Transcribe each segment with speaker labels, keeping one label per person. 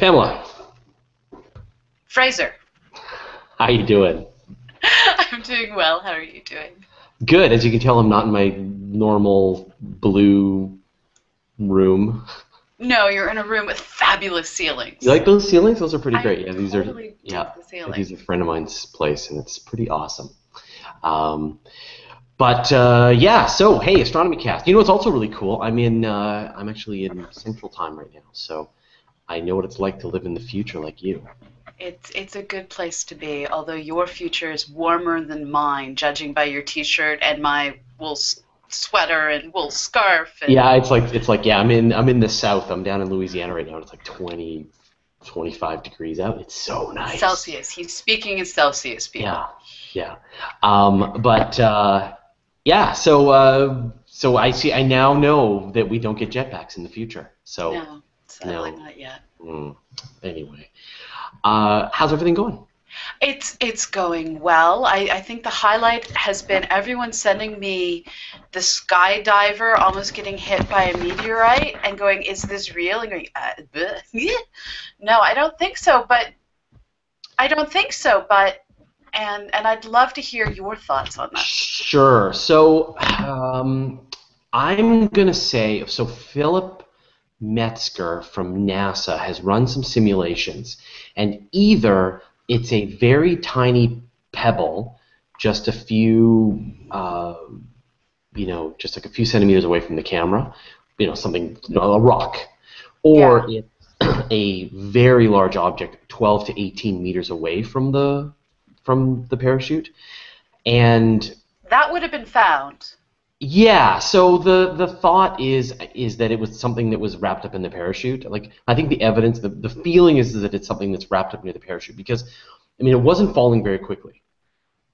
Speaker 1: Pamela,
Speaker 2: Fraser.
Speaker 1: how you doing?
Speaker 2: I'm doing well. How are you doing?
Speaker 1: Good. As you can tell, I'm not in my normal blue room.
Speaker 2: No, you're in a room with fabulous ceilings.
Speaker 1: You like those ceilings? Those are pretty
Speaker 2: I
Speaker 1: great. Yeah, these
Speaker 2: totally
Speaker 1: are yeah.
Speaker 2: the.
Speaker 1: These are a friend of mine's place, and it's pretty awesome. Um, but uh, yeah, so hey, astronomy cast. You know what's also really cool? I'm in. Uh, I'm actually in Central Time right now, so I know what it's like to live in the future like you.
Speaker 2: It's it's a good place to be. Although your future is warmer than mine, judging by your T-shirt and my wool s- sweater and wool scarf. And
Speaker 1: Yeah, it's like it's like yeah, I'm in I'm in the south. I'm down in Louisiana right now. and It's like 20, 25 degrees out. It's so nice.
Speaker 2: Celsius. He's speaking in Celsius, people.
Speaker 1: Yeah, yeah. Um, but uh, yeah, so uh, so I see. I now know that we don't get jetpacks in the future. So
Speaker 2: No, sadly
Speaker 1: No.
Speaker 2: not yet.
Speaker 1: mm, anyway, uh, how's everything going?
Speaker 2: It's it's going well. I, I think the highlight has been everyone sending me the skydiver almost getting hit by a meteorite and going, "Is this real?" And going, uh, "No, I don't think so." But I don't think so. But and and I'd love to hear your thoughts on that.
Speaker 1: Sure. So um, I'm gonna say so. Philip Metzger from NASA has run some simulations, and either it's a very tiny pebble, just a few, uh, you know, just like a few centimeters away from the camera, you know, something, you know, a rock, or it's a very large object, 12 to 18 meters away from the from the parachute, and
Speaker 2: That would have been found.
Speaker 1: Yeah, so the the thought is is that it was something that was wrapped up in the parachute. Like I think the evidence, the, the feeling is that it's something that's wrapped up near the parachute because I mean it wasn't falling very quickly.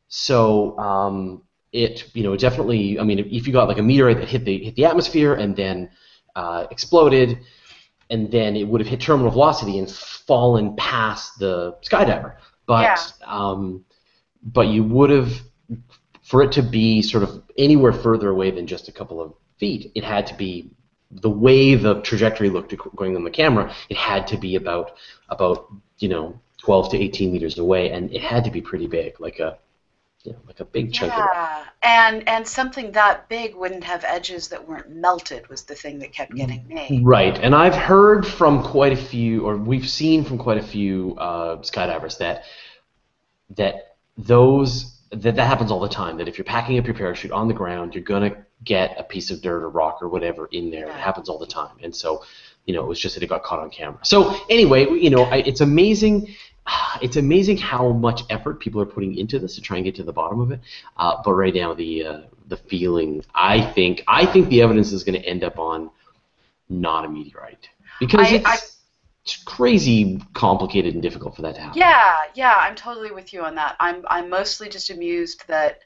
Speaker 1: So um, it you know definitely I mean if, you got like a meteorite that hit the hit the atmosphere and then uh, exploded, and then it would have hit terminal velocity and fallen past the skydiver. But
Speaker 2: Yeah.
Speaker 1: um, but you would have for it to be sort of anywhere further away than just a couple of feet, it had to be the way the trajectory looked going on the camera. It had to be about about you know 12 to 18 meters away, and it had to be pretty big, like a you know, like a big chunk.
Speaker 2: Yeah, and and something that big wouldn't have edges that weren't melted was the thing that kept getting me.
Speaker 1: Right, and I've heard from quite a few, or we've seen from quite a few uh, skydivers that that those that that happens all the time. That if you're packing up your parachute on the ground, you're gonna get a piece of dirt or rock or whatever in there. It happens all the time, and so you know it was just that it got caught on camera. So anyway, you know, I, it's amazing. It's amazing how much effort people are putting into this to try and get to the bottom of it. Uh, but right now, the uh, the feeling, I think, I think the evidence is going to end up on not a meteorite because
Speaker 2: I-
Speaker 1: it's,
Speaker 2: I-
Speaker 1: it's crazy complicated and difficult for that to happen.
Speaker 2: Yeah, yeah, I'm totally with you on that. I'm I'm mostly just amused that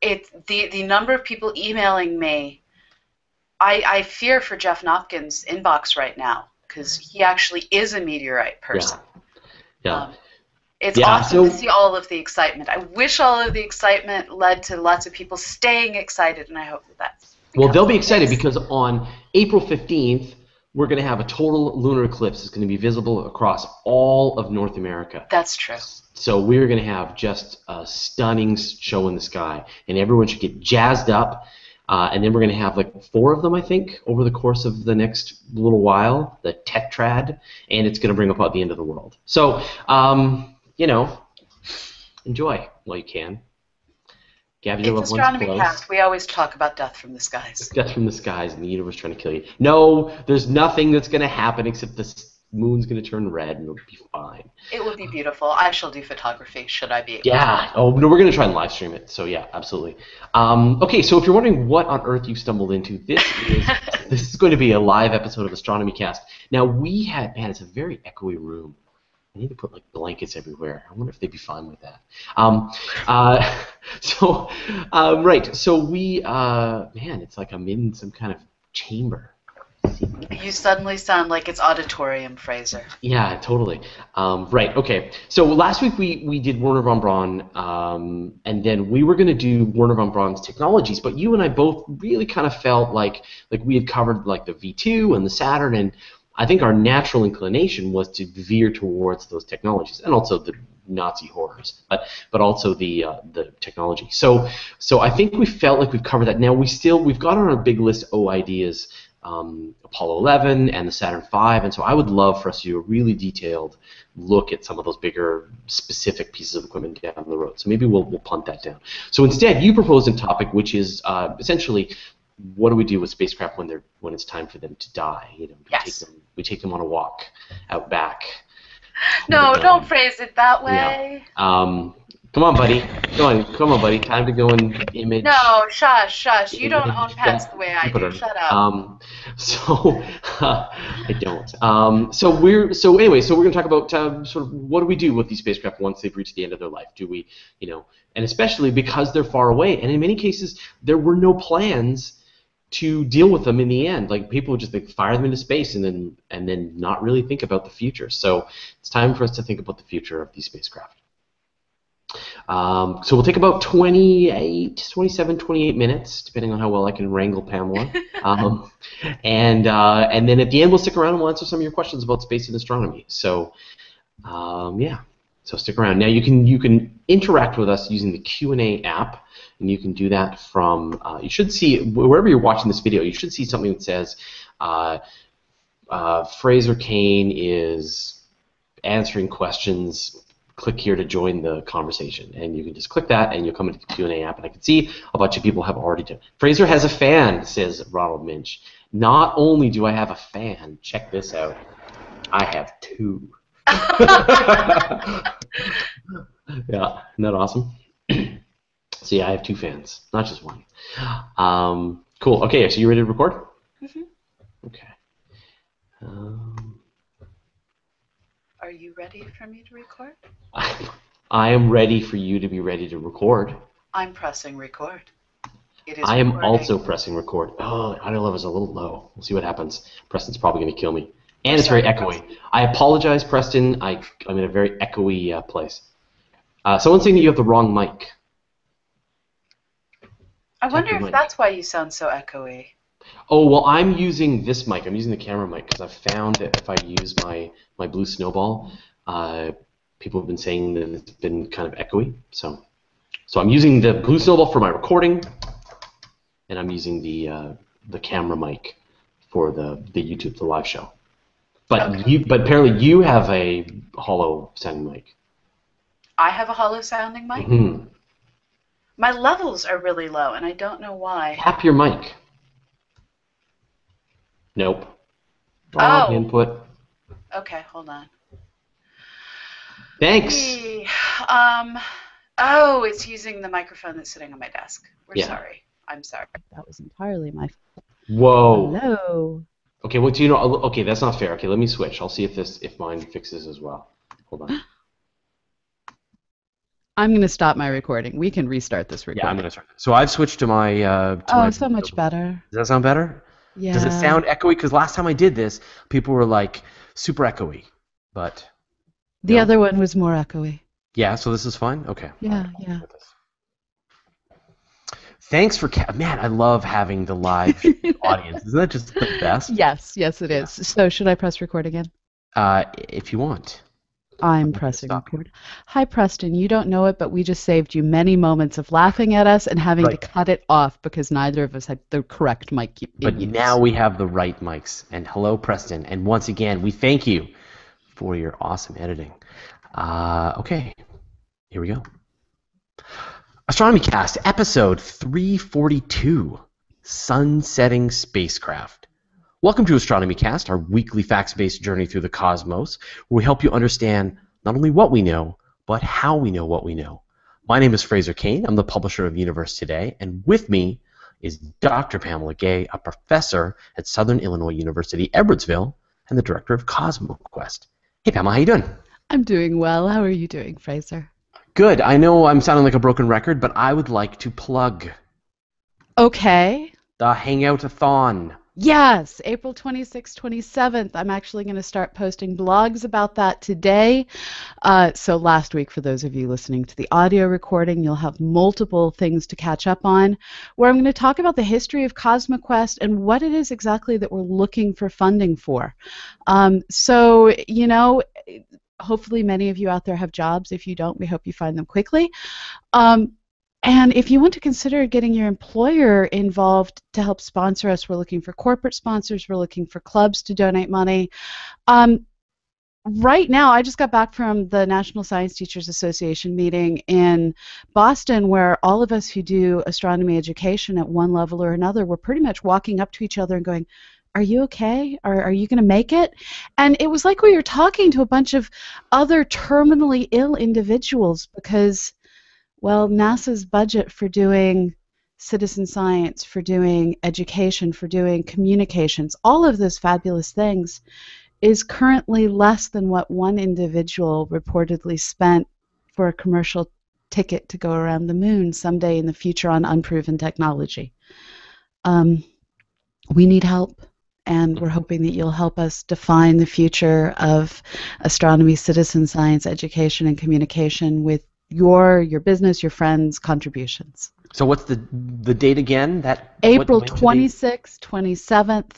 Speaker 2: it the the number of people emailing me. I I fear for Geoff Notkin's inbox right now because he actually is a meteorite person.
Speaker 1: Yeah.
Speaker 2: Um, it's
Speaker 1: Yeah,
Speaker 2: awesome to see all of the excitement. I wish all of the excitement led to lots of people staying excited, and I hope that that's.
Speaker 1: Well, they'll be excited because on April 15th, we're going to have a total lunar eclipse. It's going to be visible across all of North America.
Speaker 2: that's true.
Speaker 1: So we're going to have just a stunning show in the sky, and everyone should get jazzed up. Uh, and then we're going to have like four of them, I think, over the course of the next little while. The Tetrad, and it's going to bring about the end of the world. So, um, you know, enjoy while you can. Gather your loved ones
Speaker 2: astronomy
Speaker 1: close.
Speaker 2: cast. We always talk about death from the skies.
Speaker 1: Death from the skies and the universe trying to kill you. No, there's nothing that's going to happen except the moon's going to turn red and it'll be fine.
Speaker 2: It would be beautiful. I shall do photography. Should I be? able to.
Speaker 1: Yeah. Oh no, we're going to try and live stream it. So yeah, absolutely. Um, okay, so if you're wondering what on earth you've stumbled into, this is this is going to be a live episode of Astronomy Cast. Now we had man, it's a very echoey room. I need to put like blankets everywhere. I wonder if they'd be fine with that. Um, uh, so, um, right. So we, uh, man, it's like I'm in some kind of chamber.
Speaker 2: You suddenly sound like it's auditorium, Fraser.
Speaker 1: Yeah, totally. Um, right. Okay. So last week we, we did Wernher von Braun, um, and then we were going to do Wernher von Braun's technologies, but you and I both really kind of felt like like we had covered like the V2 and the Saturn, and I think our natural inclination was to veer towards those technologies, and also the Nazi horrors, but but also the uh, the technology. So so I think we felt like we've covered that. Now we still we've got on our big list O ideas um, Apollo 11 and the Saturn V, and so I would love for us to do a really detailed look at some of those bigger specific pieces of equipment down the road. So maybe we'll we'll punt that down. So instead, you proposed a topic which is uh, essentially what do we do with spacecraft when they're when it's time for them to die? You know,
Speaker 2: Yes.
Speaker 1: take them we take them on a walk out back.
Speaker 2: No,
Speaker 1: Um,
Speaker 2: don't phrase it that way.
Speaker 1: Um, come on, buddy. Come on, come on, buddy. Time to go and image.
Speaker 2: No, shush, shush. You don't own pets the way I do. Shut up.
Speaker 1: Um, so I don't. Um, so we're so anyway. So we're going to talk about uh, sort of what do we do with these spacecraft once they've reached the end of their life? Do we, you know, and especially because they're far away, and in many cases there were no plans to deal with them in the end. Like people just like fire them into space and then and then not really think about the future. So it's time for us to think about the future of these spacecraft. Um, so we'll take about 28, 27, 28 minutes, depending on how well I can wrangle Pamela. Um, and uh, and then at the end, we'll stick around and we'll answer some of your questions about space and astronomy. So um, yeah, so stick around. Now you can you can interact with us using the Q and A app, and you can do that from. Uh, you should see wherever you're watching this video. You should see something that says. Uh, uh, Fraser Cain is answering questions click here to join the conversation and you can just click that and you'll come into the q&a app and i can see a bunch of people have already done fraser has a fan says ronald minch not only do i have a fan check this out i have two yeah isn't that awesome so yeah i have two fans not just one um, cool okay so you ready to record
Speaker 2: Mhm.
Speaker 1: okay um,
Speaker 2: Are you ready for me to record?
Speaker 1: I am ready for you to be ready to record.
Speaker 2: I'm pressing record. It is
Speaker 1: I am
Speaker 2: recording.
Speaker 1: also pressing record. Oh, audio level is a little low. We'll see what happens. Preston's probably going to kill me. And it's very echoey. I apologize, Preston. I, I'm in a very echoey uh, place. Uh, someone's saying that you have the wrong mic.
Speaker 2: I wonder if
Speaker 1: mic.
Speaker 2: that's why you sound so echoey.
Speaker 1: Oh, well, I'm using this mic. I'm using the camera mic because I've found that if I use my, my Blue Snowball, uh, people have been saying that it's been kind of echoey. So, so I'm using the Blue Snowball for my recording, and I'm using the uh, the camera mic for the, the YouTube, the live show. But
Speaker 2: Okay.
Speaker 1: you, but apparently you have a hollow sounding mic.
Speaker 2: I have a hollow sounding mic.
Speaker 1: hmm
Speaker 2: My levels are really low, and I don't know why.
Speaker 1: Tap your mic. Nope.
Speaker 2: Oh.
Speaker 1: Wrong input.
Speaker 2: Okay, hold on.
Speaker 1: Thanks.
Speaker 2: Hey, Um, oh, it's using the microphone that's sitting on my desk. We're
Speaker 1: Yeah.
Speaker 2: sorry. I'm sorry.
Speaker 3: That was entirely my fault.
Speaker 1: Whoa.
Speaker 3: Hello.
Speaker 1: Okay, well, do you know? Okay, that's not fair. Okay, let me switch. I'll see if this if mine fixes as well. Hold on.
Speaker 3: I'm going to stop my recording. We can restart this recording.
Speaker 1: Yeah, I'm gonna start. So I've switched to my. Uh, to
Speaker 3: Oh,
Speaker 1: my
Speaker 3: so much better.
Speaker 1: Does that sound better?
Speaker 3: Yeah.
Speaker 1: Does it sound echoey? Because last time I did this, people were like super echoey. But
Speaker 3: The
Speaker 1: No.
Speaker 3: other one was more echoey.
Speaker 1: yeah, so this is fine. Okay.
Speaker 3: Yeah,
Speaker 1: right.
Speaker 3: yeah.
Speaker 1: Thanks for ca- man. I love having the live audience. Isn't that just the best?
Speaker 3: Yes, yes, it is. So should I press record again?
Speaker 1: Uh, if you want.
Speaker 3: I'm
Speaker 1: gonna
Speaker 3: pressing record. Hi, Preston. You don't know it, but we just saved you many moments of laughing at us and having
Speaker 1: Right.
Speaker 3: to cut it off because neither of us had the correct mic.
Speaker 1: But
Speaker 3: use.
Speaker 1: now we have the right mics. And hello, Preston. And once again, we thank you for your awesome editing. Uh, okay, here we go. Astronomy Cast, episode 342 Sun Setting Spacecraft. Welcome to Astronomy Cast, our weekly facts based journey through the cosmos, where we help you understand not only what we know, but how we know what we know. My name is Fraser Cain. I'm the publisher of Universe Today, and with me is Dr. Pamela Gay, a professor at Southern Illinois University, Edwardsville, and the director of CosmoQuest. Hey, Pamela, how you doing?
Speaker 3: I'm doing well. How are you doing, Fraser?
Speaker 1: Good. I know I'm sounding like a broken record, but I would like to plug
Speaker 3: Okay.
Speaker 1: the Hangout-a-thon.
Speaker 2: Yes, April 26th, 27th. I'm actually going to start posting blogs about that today. Uh, so, last week, for those of you listening to the audio recording, you'll have multiple things to catch up on where I'm going to talk about the history of CosmoQuest and what it is exactly that we're looking for funding for. Um, so, you know, hopefully many of you out there have jobs. If you don't, we hope you find them quickly. Um, and if you want to consider getting your employer involved to help sponsor us, we're looking for corporate sponsors, we're looking for clubs to donate money. Um, right now, I just got back from the National Science Teachers Association meeting in Boston, where all of us who do astronomy education at one level or another, we're pretty much walking up to each other and going, are you okay? Are, are you going to make it? And it was like we were talking to a bunch of other terminally ill individuals because well, NASA's budget for doing citizen science, for doing education, for doing communications, all of those fabulous things is currently less than what one individual reportedly spent for a commercial ticket to go around the moon someday in the future on unproven technology. Um, we need help, and we're hoping that you'll help us define the future of astronomy, citizen science, education, and communication with your your business, your friends' contributions.
Speaker 1: So what's the the date again? That
Speaker 2: April 26th, 27th.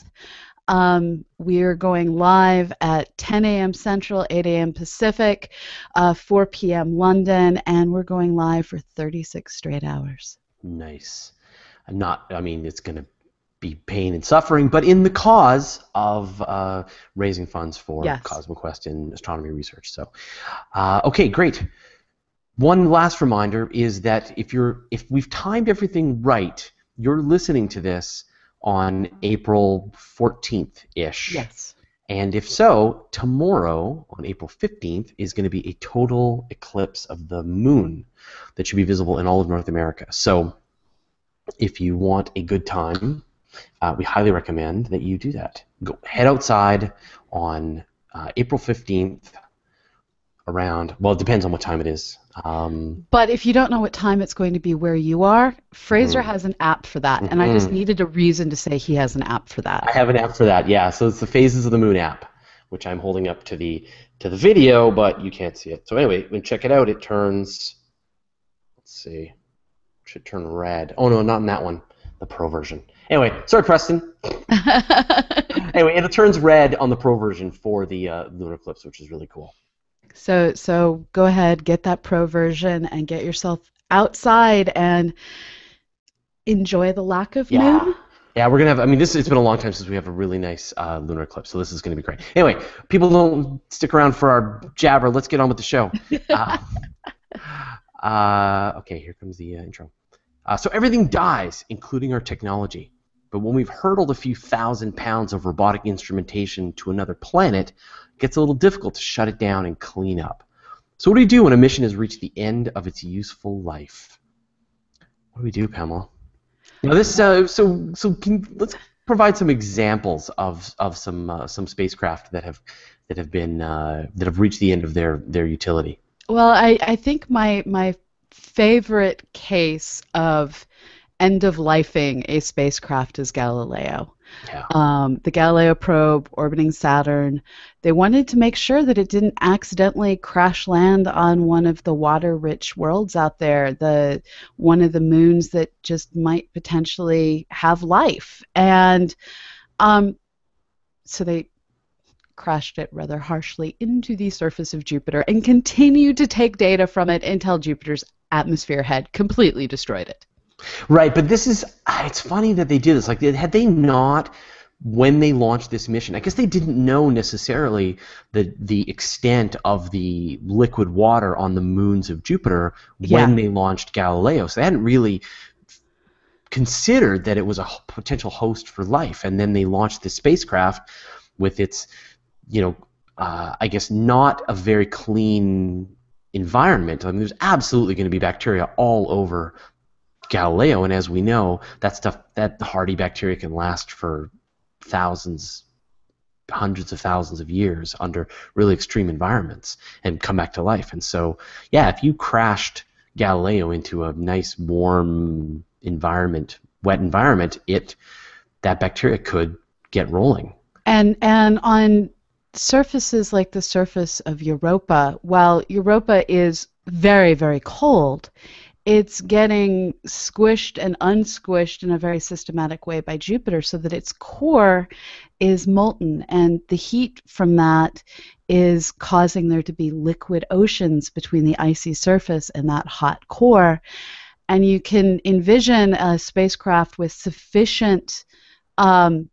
Speaker 2: Um, we're going live at 10 a.m. Central, 8 a.m. Pacific, uh, 4 p.m. London, and we're going live for 36 straight hours.
Speaker 1: Nice. I'm not. I mean, it's going to be pain and suffering, but in the cause of uh, raising funds for
Speaker 2: yes.
Speaker 1: CosmoQuest and astronomy research. So, uh, okay, great. One last reminder is that if you're if we've timed everything right, you're listening to this on April 14th ish.
Speaker 2: Yes.
Speaker 1: And if so, tomorrow on April 15th is going to be a total eclipse of the moon that should be visible in all of North America. So if you want a good time, uh, we highly recommend that you do that. Go head outside on uh, April 15th around. Well, it depends on what time it is. Um,
Speaker 2: but if you don't know what time it's going to be where you are, Fraser mm has an app for that, and I just mm-hmm. needed a reason to say he has an app for that.
Speaker 1: I have an app for that. Yeah, so it's the Phases of the Moon app, which I'm holding up to the to the video, but you can't see it. So anyway, when check it out, it turns. Let's see, should turn red. Oh no, not in that one. The Pro version. Anyway, sorry, Preston. anyway, and it turns red on the Pro version for the uh, lunar eclipse, which is really cool.
Speaker 2: So so go ahead, get that pro version and get yourself outside and enjoy the lack of
Speaker 1: yeah.
Speaker 2: moon.
Speaker 1: Yeah, we're gonna have. I mean, this it's been a long time since we have a really nice uh, lunar eclipse, so this is gonna be great. Anyway, people don't stick around for our jabber. Let's get on with the show. uh, uh, okay, here comes the uh, intro. Uh, so everything dies, including our technology. But when we've hurtled a few thousand pounds of robotic instrumentation to another planet, it gets a little difficult to shut it down and clean up. So what do we do when a mission has reached the end of its useful life? What do we do, Pamela? Now this, uh, so so can, let's provide some examples of of some uh, some spacecraft that have that have been uh, that have reached the end of their their utility.
Speaker 2: Well, I, I think my my favorite case of end of lifing a spacecraft is Galileo.
Speaker 1: Yeah.
Speaker 2: Um, the Galileo probe orbiting Saturn, they wanted to make sure that it didn't accidentally crash land on one of the water-rich worlds out there, the one of the moons that just might potentially have life. And um, so they crashed it rather harshly into the surface of Jupiter and continued to take data from it until Jupiter's atmosphere had completely destroyed it.
Speaker 1: Right, but this is it's funny that they did this. Like had they not when they launched this mission, I guess they didn't know necessarily the the extent of the liquid water on the moons of Jupiter when yeah. they launched Galileo. So they hadn't really considered that it was a potential host for life, and then they launched the spacecraft with its, you know, uh, I guess not a very clean environment. I mean, there's absolutely going to be bacteria all over Galileo, and as we know, that stuff that hardy bacteria can last for thousands, hundreds of thousands of years under really extreme environments and come back to life. And so, yeah, if you crashed Galileo into a nice warm environment, wet environment, it that bacteria could get rolling.
Speaker 2: And and on surfaces like the surface of Europa, while Europa is very very cold, it's getting squished and unsquished in a very systematic way by Jupiter so that its core is molten and the heat from that is causing there to be liquid oceans between the icy surface and that hot core. And you can envision a spacecraft with sufficient um,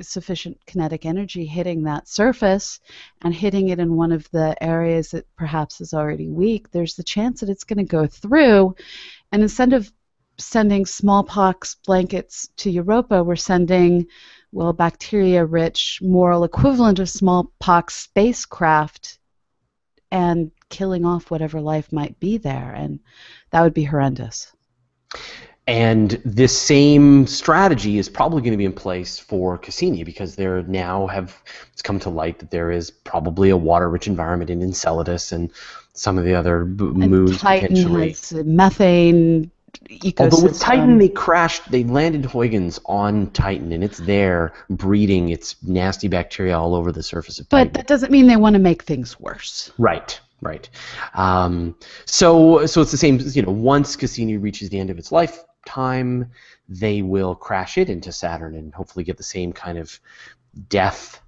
Speaker 2: sufficient kinetic energy hitting that surface and hitting it in one of the areas that perhaps is already weak, there's the chance that it's going to go through. And instead of sending smallpox blankets to Europa, we're sending, well, bacteria rich, moral equivalent of smallpox spacecraft and killing off whatever life might be there. And that would be horrendous.
Speaker 1: And this same strategy is probably going to be in place for Cassini because there now have it's come to light that there is probably a water-rich environment in Enceladus and some of the other b- moons
Speaker 2: Titan
Speaker 1: potentially.
Speaker 2: has methane ecosystem.
Speaker 1: Although with Titan, they crashed, they landed Huygens on Titan, and it's there breeding its nasty bacteria all over the surface of
Speaker 2: but
Speaker 1: Titan.
Speaker 2: that doesn't mean they want to make things worse.
Speaker 1: Right, right. Um, so, so it's the same. You know, once Cassini reaches the end of its lifetime, they will crash it into Saturn and hopefully get the same kind of death.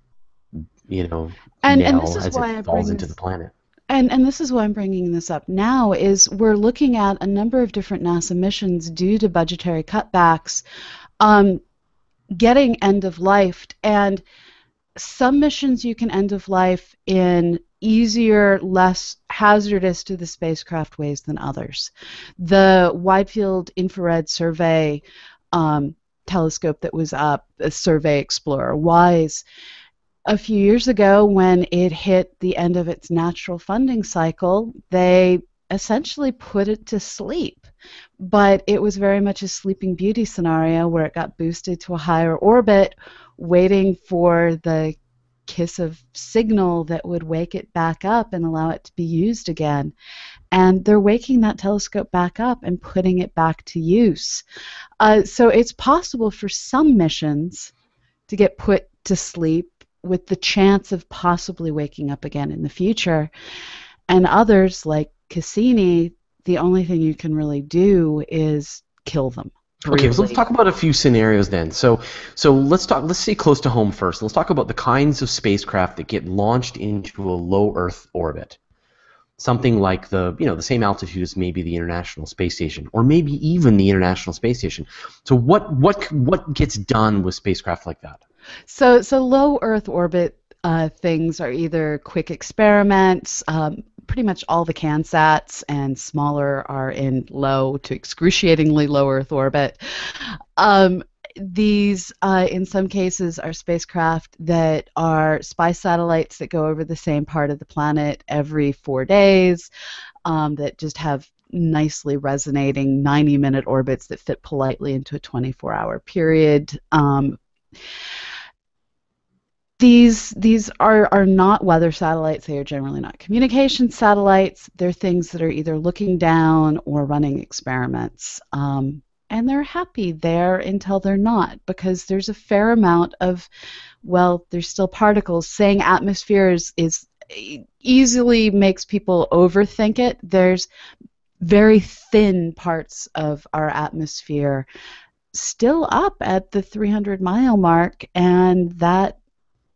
Speaker 1: You know,
Speaker 2: And- and this is
Speaker 1: as
Speaker 2: why I
Speaker 1: it falls
Speaker 2: bring
Speaker 1: into the planet.
Speaker 2: And and this is why I'm bringing this up now is we're looking at a number of different NASA missions due to budgetary cutbacks, um, getting end of life, and some missions you can end of life in easier, less hazardous to the spacecraft ways than others. The Wide Field Infrared Survey um, telescope that was up, the Survey Explorer, WISE a few years ago when it hit the end of its natural funding cycle, they essentially put it to sleep. But it was very much a sleeping beauty scenario where it got boosted to a higher orbit, waiting for the kiss of signal that would wake it back up and allow it to be used again. And they're waking that telescope back up and putting it back to use. Uh, so it's possible for some missions to get put to sleep with the chance of possibly waking up again in the future. And others, like Cassini, the only thing you can really do is kill them.
Speaker 1: Okay, so let's talk about a few scenarios then. So, so let's talk. Let's stay close to home first. Let's talk about the kinds of spacecraft that get launched into a low Earth orbit. Something like the, you know, the same altitude as maybe the International Space Station, or maybe even the International Space Station. So, what what what gets done with spacecraft like that?
Speaker 2: So, so low Earth orbit uh, things are either quick experiments. Um, pretty much all the CanSats and smaller are in low to excruciatingly low Earth orbit. Um, these, uh, in some cases, are spacecraft that are spy satellites that go over the same part of the planet every four days, um, that just have nicely resonating 90 minute orbits that fit politely into a 24 hour period. Um, these these are, are not weather satellites. They are generally not communication satellites. They're things that are either looking down or running experiments. Um, and they're happy there until they're not because there's a fair amount of, well, there's still particles. Saying atmosphere is, is easily makes people overthink it. There's very thin parts of our atmosphere still up at the 300 mile mark, and that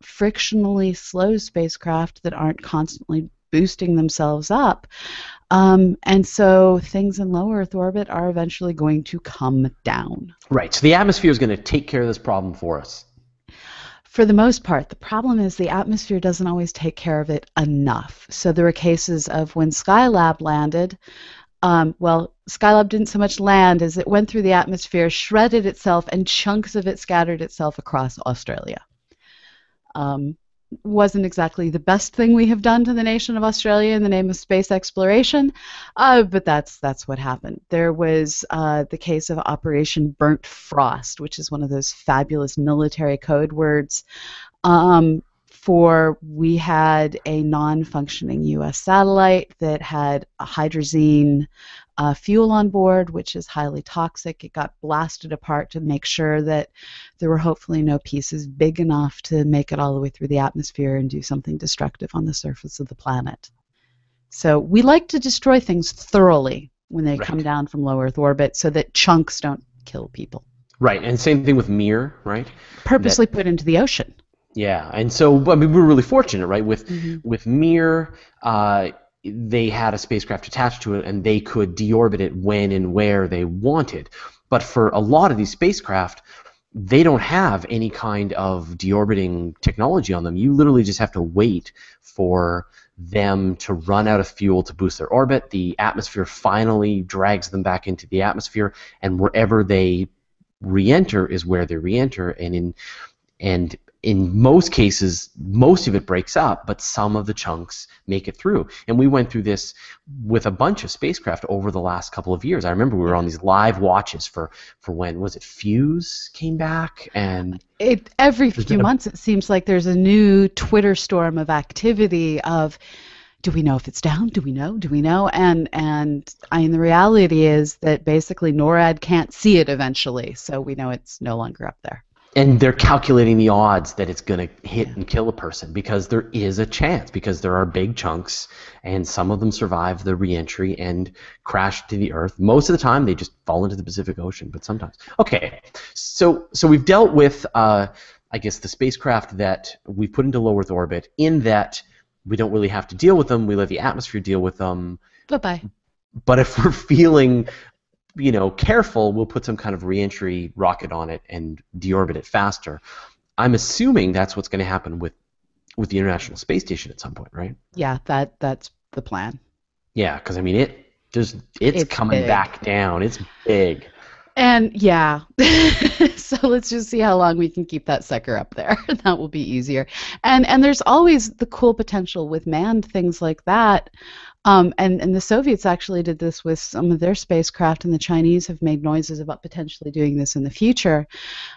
Speaker 2: frictionally slow spacecraft that aren't constantly boosting themselves up. Um, and so things in low Earth orbit are eventually going to come down.
Speaker 1: Right. So the atmosphere is going to take care of this problem for us.
Speaker 2: For the most part, the problem is the atmosphere doesn't always take care of it enough. So there were cases of when Skylab landed, um, well, Skylab didn't so much land as it went through the atmosphere, shredded itself, and chunks of it scattered itself across Australia. Um, wasn't exactly the best thing we have done to the nation of Australia in the name of space exploration, uh, but that's that's what happened. There was uh, the case of Operation Burnt Frost, which is one of those fabulous military code words. Um, for we had a non-functioning U.S. satellite that had a hydrazine uh, fuel on board, which is highly toxic. It got blasted apart to make sure that there were hopefully no pieces big enough to make it all the way through the atmosphere and do something destructive on the surface of the planet. So we like to destroy things thoroughly when they
Speaker 1: Right.
Speaker 2: come down from low Earth orbit so that chunks don't kill people.
Speaker 1: Right, and same thing with Mir, right?
Speaker 2: Purposely put into the ocean.
Speaker 1: Yeah, and so I mean, we're really fortunate, right? With
Speaker 2: Mhm.
Speaker 1: with Mir, uh, they had a spacecraft attached to it, and they could deorbit it when and where they wanted. But for a lot of these spacecraft, they don't have any kind of deorbiting technology on them. You literally just have to wait for them to run out of fuel to boost their orbit. The atmosphere finally drags them back into the atmosphere, and wherever they re-enter is where they re-enter. And in and in most cases, most of it breaks up, but some of the chunks make it through. And we went through this with a bunch of spacecraft over the last couple of years. I remember we were on these live watches for for when was it Fuse came back and
Speaker 2: It, every few months, it seems like there's a new Twitter storm of activity of, do we know if it's down? Do we know? Do we know? And and I mean, the reality is that basically NORAD can't see it eventually, so we know it's no longer up there.
Speaker 1: And they're calculating the odds that it's going to hit and kill a person because there is a chance because there are big chunks and some of them survive the reentry and crash to the earth. Most of the time they just fall into the pacific ocean but sometimes. Okay so so we've dealt with uh, i guess the spacecraft that we put into low earth orbit in that we don't really have to deal with them. We let the atmosphere deal with them.
Speaker 2: Bye bye.
Speaker 1: but if we're feeling you know careful we'll put some kind of reentry rocket on it and deorbit it faster i'm assuming that's what's going to happen with with the international space station at some point right
Speaker 2: Yeah, that that's the plan.
Speaker 1: yeah because i mean it there's it's,
Speaker 2: It's
Speaker 1: coming
Speaker 2: big.
Speaker 1: back down it's big
Speaker 2: And yeah, so let's just see how long we can keep that sucker up there. that will be easier. And and there's always the cool potential with manned things like that. Um, and and the Soviets actually did this with some of their spacecraft, and the Chinese have made noises about potentially doing this in the future.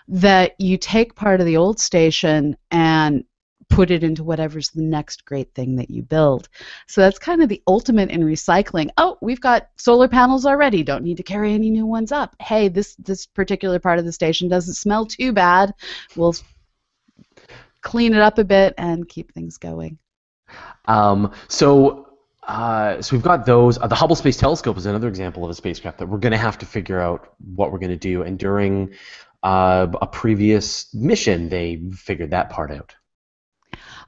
Speaker 2: That you take part of the old station and put it into whatever's the next great thing that you build. So that's kind of the ultimate in recycling. Oh, we've got solar panels already. Don't need to carry any new ones up. Hey, this this particular part of the station doesn't smell too bad. We'll clean it up a bit and keep things going.
Speaker 1: um, so uh, so we've got those. Uh, the Hubble Space Telescope is another example of a spacecraft that we're going to have to figure out what we're going to do. And during uh, a previous mission, they figured that part out.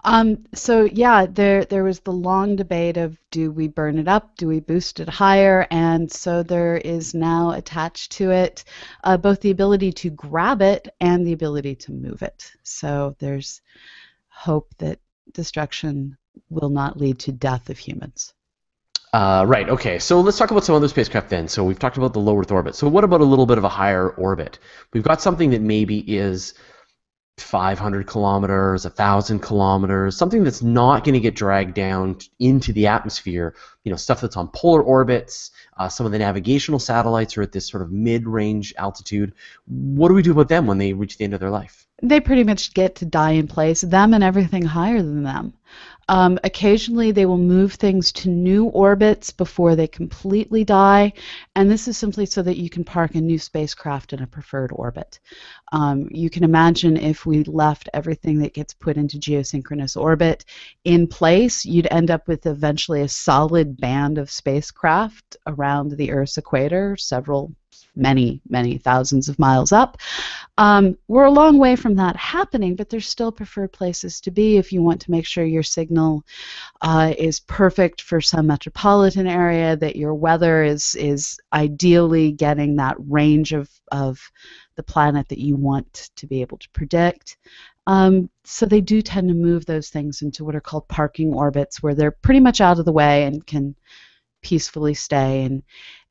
Speaker 2: Um, so yeah, there there was the long debate of do we burn it up, do we boost it higher, and so there is now attached to it uh, both the ability to grab it and the ability to move it. So there's hope that destruction will not lead to death of humans.
Speaker 1: Uh, right. Okay. So let's talk about some other spacecraft then. So we've talked about the low Earth orbit. So what about a little bit of a higher orbit? We've got something that maybe is 500 kilometers, 1,000 kilometers, something that's not going to get dragged down into the atmosphere. You know, stuff that's on polar orbits. Uh, some of the navigational satellites are at this sort of mid-range altitude. What do we do about them when they reach the end of their life?
Speaker 2: They pretty much get to die in place, them and everything higher than them. Um, occasionally, they will move things to new orbits before they completely die, and this is simply so that you can park a new spacecraft in a preferred orbit. Um, you can imagine if we left everything that gets put into geosynchronous orbit in place, you'd end up with eventually a solid band of spacecraft around the Earth's equator, several, many, many thousands of miles up. Um, we're a long way from that happening, but there's still preferred places to be if you want to make sure your signal uh, is perfect for some metropolitan area, that your weather is is ideally getting that range of of the planet that you want to be able to predict. Um, so they do tend to move those things into what are called parking orbits, where they're pretty much out of the way and can peacefully stay and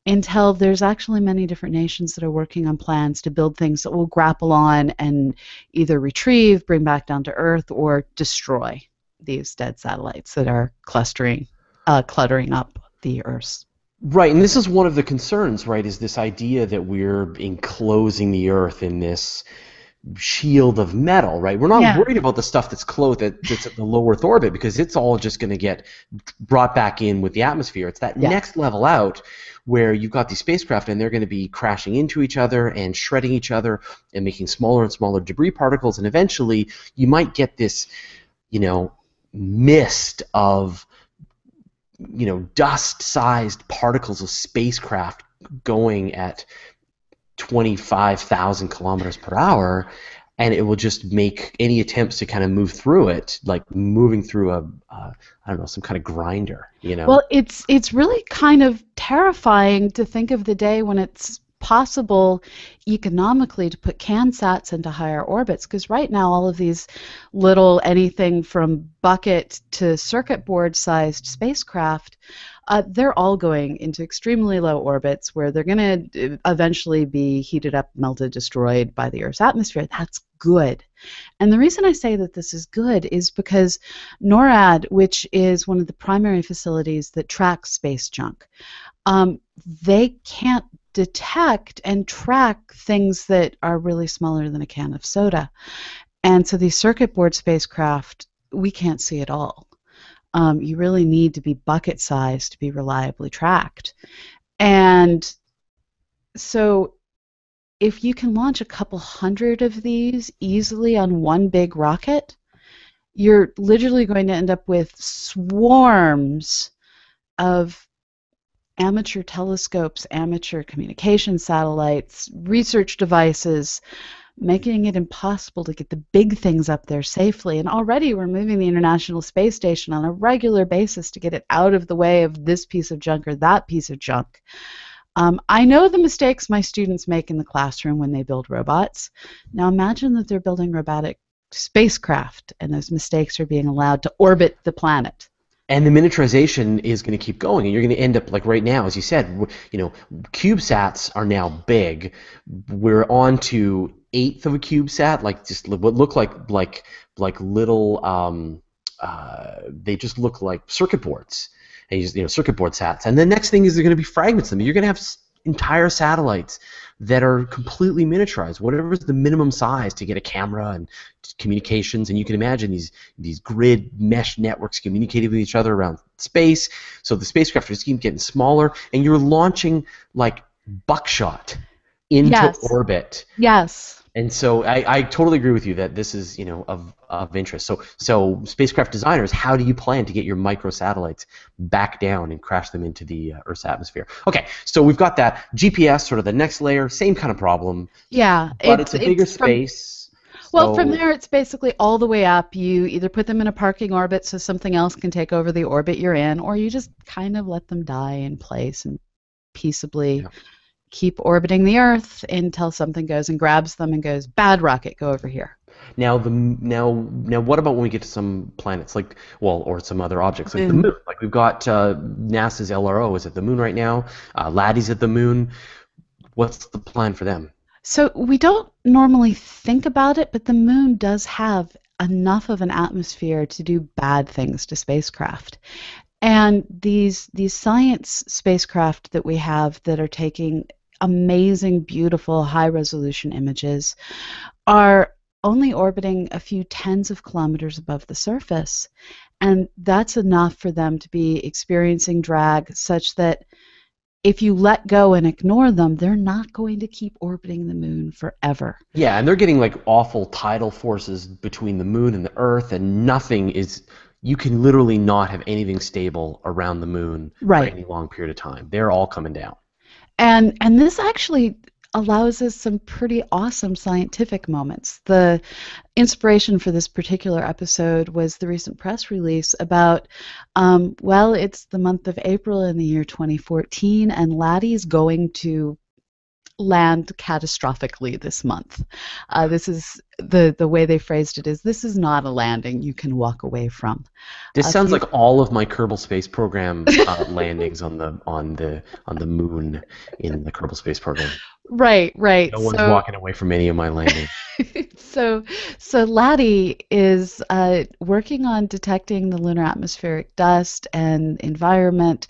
Speaker 2: until there's actually many different nations that are working on plans to build things that will grapple on and either retrieve, bring back down to Earth, or destroy these dead satellites that are clustering, uh, cluttering up the Earth.
Speaker 1: Right, and this is one of the concerns, right? Is this idea that we're enclosing the Earth in this shield of metal, right? We're not
Speaker 2: Yeah.
Speaker 1: worried about the stuff that's close that, that's at the low Earth orbit because it's all just going to get brought back in with the atmosphere. It's that
Speaker 2: Yeah.
Speaker 1: next level out where you've got these spacecraft and they're going to be crashing into each other and shredding each other and making smaller and smaller debris particles, and eventually you might get this, you know, mist of you know dust-sized particles of spacecraft going at 25,000 kilometers per hour and it will just make any attempts to kind of move through it like moving through a uh, I don't know some kind of grinder you know?
Speaker 2: Well, it's it's really kind of terrifying to think of the day when it's possible economically to put CanSats into higher orbits because right now all of these little anything from bucket to circuit board sized spacecraft uh, they're all going into extremely low orbits where they're going to eventually be heated up, melted, destroyed by the Earth's atmosphere. That's good. And the reason I say that this is good is because NORAD, which is one of the primary facilities that tracks space junk, um, they can't detect and track things that are really smaller than a can of soda. And so these circuit board spacecraft, we can't see at all. Um, you really need to be bucket sized to be reliably tracked. And so if you can launch a couple hundred of these easily on one big rocket, you're literally going to end up with swarms of amateur telescopes, amateur communication satellites, research devices, making it impossible to get the big things up there safely. And already we're moving the International Space Station on a regular basis to get it out of the way of this piece of junk or that piece of junk. Um, I know the mistakes my students make in the classroom when they build robots. Now imagine that they're building robotic spacecraft and those mistakes are being allowed to orbit the planet.
Speaker 1: And the miniaturization is going to keep going and you're going to end up like right now as you said you know cubesats are now big. We're on to eighth of a cubesat like just what look like like like little um, uh, they just look like circuit boards. And you, just, you know circuit board sats. And the next thing is they're going to be fragments of them. You're going to have entire satellites that are completely miniaturized whatever is the minimum size to get a camera and communications and you can imagine these these grid mesh networks communicating with each other around space so the spacecraft just keep getting smaller and you're launching like buckshot into
Speaker 2: Yes.
Speaker 1: orbit
Speaker 2: Yes.
Speaker 1: And so I, I totally agree with you that this is you know of, of interest so so spacecraft designers how do you plan to get your microsatellites back down and crash them into the uh, earth's atmosphere okay so we've got that gps sort of the next layer same kind of problem
Speaker 2: Yeah.
Speaker 1: but it's, a bigger
Speaker 2: from-
Speaker 1: space
Speaker 2: Well, from there, it's basically all the way up. You either put them in a parking orbit so something else can take over the orbit you're in, or you just kind of let them die in place and peaceably
Speaker 1: Yeah.
Speaker 2: Keep orbiting the Earth until something goes and grabs them and goes, bad rocket, go over here.
Speaker 1: Now the now now what about when we get to some planets like well or some other objects like the
Speaker 2: Moon.
Speaker 1: moon like we've got uh, NASA's LRO is at the moon right now uh, LADEE's at the moon what's the plan for them
Speaker 2: So we don't normally think about it, but the moon does have enough of an atmosphere to do bad things to spacecraft. And these these science spacecraft that we have that are taking amazing, beautiful, high resolution images are only orbiting a few tens of kilometers above the surface. And that's enough for them to be experiencing drag such that if you let go and ignore them, they're not going to keep orbiting the moon forever.
Speaker 1: yeah and they're getting like awful tidal forces between the moon and the earth and nothing is you can literally not have anything stable around the moon
Speaker 2: Right.
Speaker 1: for any long period of time they're all coming down
Speaker 2: And and this actually allows us some pretty awesome scientific moments. The inspiration for this particular episode was the recent press release about, um, well, it's the month of April in the year 2014, and LADEE's going to land catastrophically this month. Uh, this is the the way they phrased it is this is not a landing you can walk away from.
Speaker 1: this
Speaker 2: A
Speaker 1: sounds like all of my Kerbal Space Program uh, landings on the on the on the moon in the Kerbal Space Program
Speaker 2: Right, right.
Speaker 1: no one's
Speaker 2: so,
Speaker 1: walking away from any of my landings
Speaker 2: so, so LADEE is uh, working on detecting the lunar atmospheric dust and environment,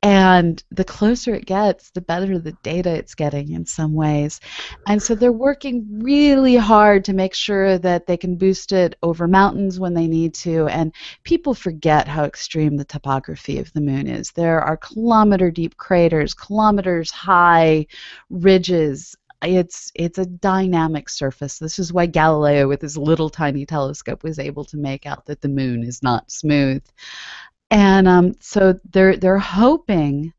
Speaker 2: And the closer it gets, the better the data it's getting in some ways. And so they're working really hard to make sure that they can boost it over mountains when they need to. And people forget how extreme the topography of the moon is. There are kilometer deep craters, kilometers high ridges. It's it's a dynamic surface. This is why Galileo, with his little tiny telescope, was able to make out that the moon is not smooth. And um, so they're they're hoping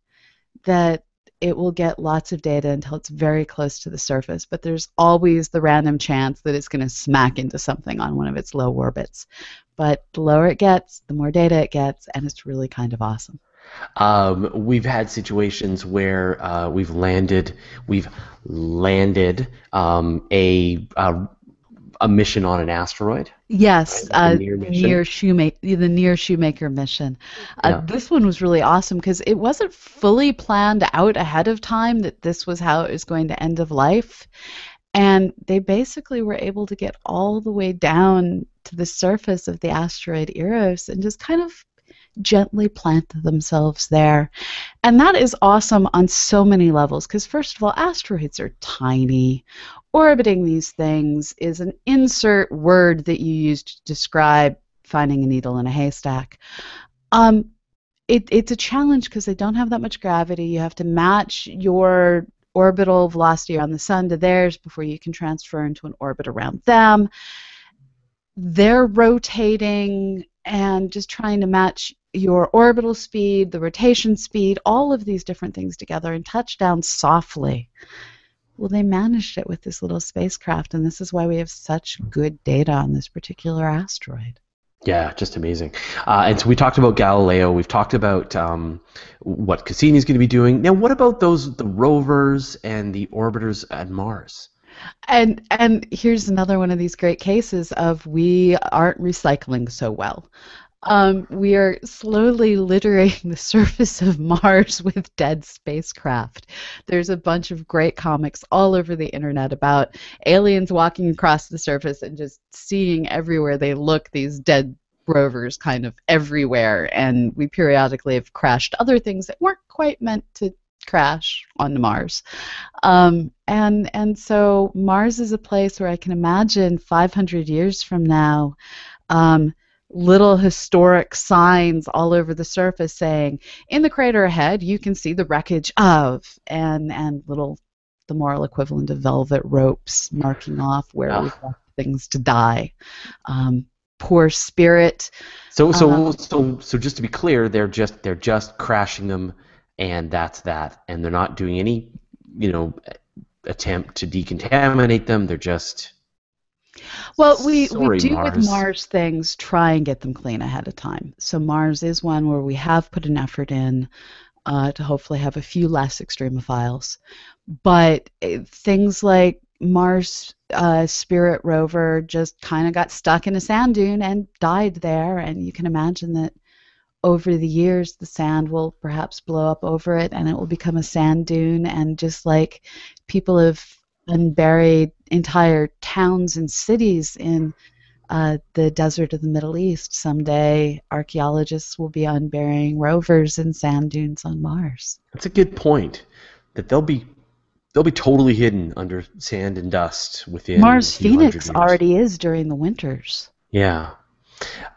Speaker 2: that it will get lots of data until it's very close to the surface, but there's always the random chance that it's going to smack into something on one of its low orbits. But the lower it gets, the more data it gets, and it's really kind of awesome.
Speaker 1: Um, we've had situations where uh, we've landed, we've landed um, a, a a mission on an asteroid.
Speaker 2: Yes, uh,
Speaker 1: near
Speaker 2: NEAR Shoemaker, the NEAR Shoemaker mission. Uh,
Speaker 1: Yeah.
Speaker 2: This one was really awesome because it wasn't fully planned out ahead of time that this was how it was going to end of life, and they basically were able to get all the way down to the surface of the asteroid Eros and just kind of gently plant themselves there. And that is awesome on so many levels because, first of all, asteroids are tiny. Orbiting these things is an insert word that you use to describe finding a needle in a haystack. Um, it, it's a challenge because they don't have that much gravity. You have to match your orbital velocity around the sun to theirs before you can transfer into an orbit around them. They're rotating and just trying to match your orbital speed, the rotation speed, all of these different things together and touch down softly. Well, they managed it with this little spacecraft, and this is why we have such good data on this particular asteroid.
Speaker 1: Yeah, just amazing. Uh, and so we talked about Galileo. We've talked about um, what Cassini is going to be doing. Now, what about those the rovers and the orbiters at Mars?
Speaker 2: And and here's another one of these great cases of we aren't recycling so well. Um, we are slowly littering the surface of Mars with dead spacecraft. There's a bunch of great comics all over the internet about aliens walking across the surface and just seeing everywhere they look these dead rovers kind of everywhere. And we periodically have crashed other things that weren't quite meant to crash onto Mars. Um, and and so Mars is a place where I can imagine 500 years from now, um, little historic signs all over the surface saying, "In the crater ahead, you can see the wreckage of," and and little the moral equivalent of velvet ropes marking off where
Speaker 1: Ah.
Speaker 2: we've left things to die. Um, poor spirit.
Speaker 1: So, so,
Speaker 2: Uh,
Speaker 1: so, so, just to be clear, they're just they're just crashing them, and that's that, and they're not doing any, you know, attempt to decontaminate them. They're just
Speaker 2: Well, we, we do
Speaker 1: Mars.
Speaker 2: with Mars things try and get them clean ahead of time. So Mars is one where we have put an effort in uh, to hopefully have a few less extremophiles. But uh, things like Mars uh, Spirit rover just kind of got stuck in a sand dune and died there, and you can imagine that over the years the sand will perhaps blow up over it and it will become a sand dune and just like people have unburied entire towns and cities in uh, the desert of the Middle East. Someday, archaeologists will be unburying rovers and sand dunes on Mars.
Speaker 1: that's a good point. That they'll be they'll be totally hidden under sand and dust within
Speaker 2: Mars Phoenix already is during the winters.
Speaker 1: Yeah.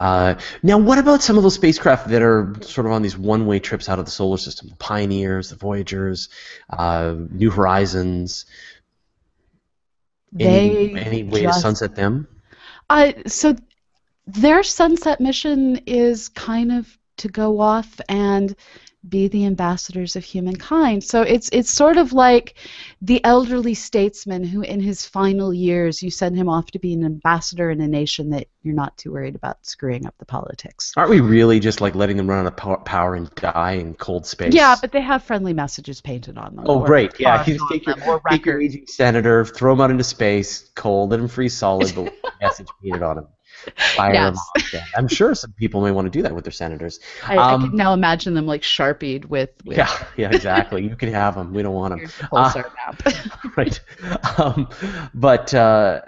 Speaker 1: Uh, now, what about some of those spacecraft that are sort of on these one-way trips out of the solar system? The Pioneers, the Voyagers, uh, New Horizons. Any, any way
Speaker 2: just-
Speaker 1: to sunset them?
Speaker 2: Uh, so their sunset mission is kind of to go off and be the ambassadors of humankind. So it's it's sort of like the elderly statesman who in his final years you send him off to be an ambassador in a nation that you're not too worried about screwing up the politics.
Speaker 1: Aren't we really just like letting them run out of power and die in cold space?
Speaker 2: Yeah, but they have friendly messages painted on them.
Speaker 1: Oh, great! Yeah, you take your, take your aging senator, throw him out into space, cold, let him freeze solid, but message painted on him. Fire
Speaker 2: Yes.
Speaker 1: Yeah. I'm sure some people may want to do that with their senators.
Speaker 2: I, I
Speaker 1: Um,
Speaker 2: can now imagine them like sharpied with, with
Speaker 1: Yeah, yeah, exactly. you can have them. We don't want them.
Speaker 2: the
Speaker 1: Ah. right. Um, but uh,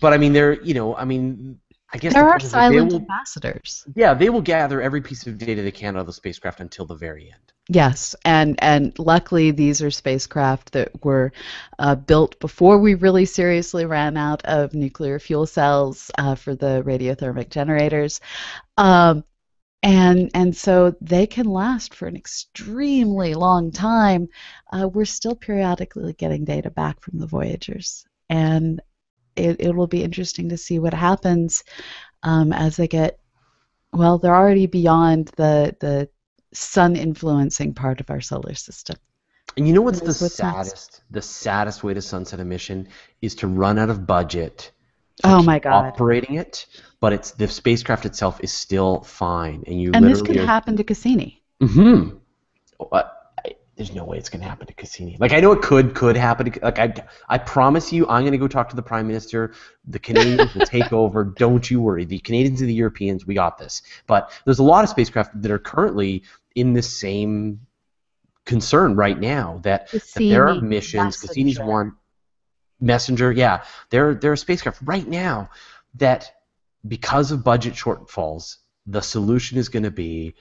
Speaker 1: but I mean, they're you know, I mean, I guess
Speaker 2: there
Speaker 1: the
Speaker 2: are silent
Speaker 1: will-
Speaker 2: ambassadors.
Speaker 1: Yeah, they will gather every piece of data they can out of the spacecraft until the very end.
Speaker 2: Yes, and and luckily these are spacecraft that were uh, built before we really seriously ran out of nuclear fuel cells uh, for the radiothermic generators, um, and and so they can last for an extremely long time. Uh, we're still periodically getting data back from the Voyagers, and it it will be interesting to see what happens um, as they get. Well, they're already beyond the the sun influencing part of our solar system.
Speaker 1: And you know what's the
Speaker 2: what's next?
Speaker 1: saddest? The saddest way to sunset a mission is to run out of budget. to
Speaker 2: Oh my God.
Speaker 1: Operating it, but it's the spacecraft itself is still fine, and you
Speaker 2: And this could happen to Cassini.
Speaker 1: Mm-hmm. There's no way it's going to happen to Cassini. Like I know it could could happen. To, like I I promise you, I'm going to go talk to the prime minister. The Canadians will take over. Don't you worry. The Canadians and the Europeans, we got this. But there's a lot of spacecraft that are currently in the same concern right now that, that there are
Speaker 2: Cassini,
Speaker 1: missions. Cassini's one. Messenger, yeah, there there are spacecraft right now that because of budget shortfalls, the solution is going to be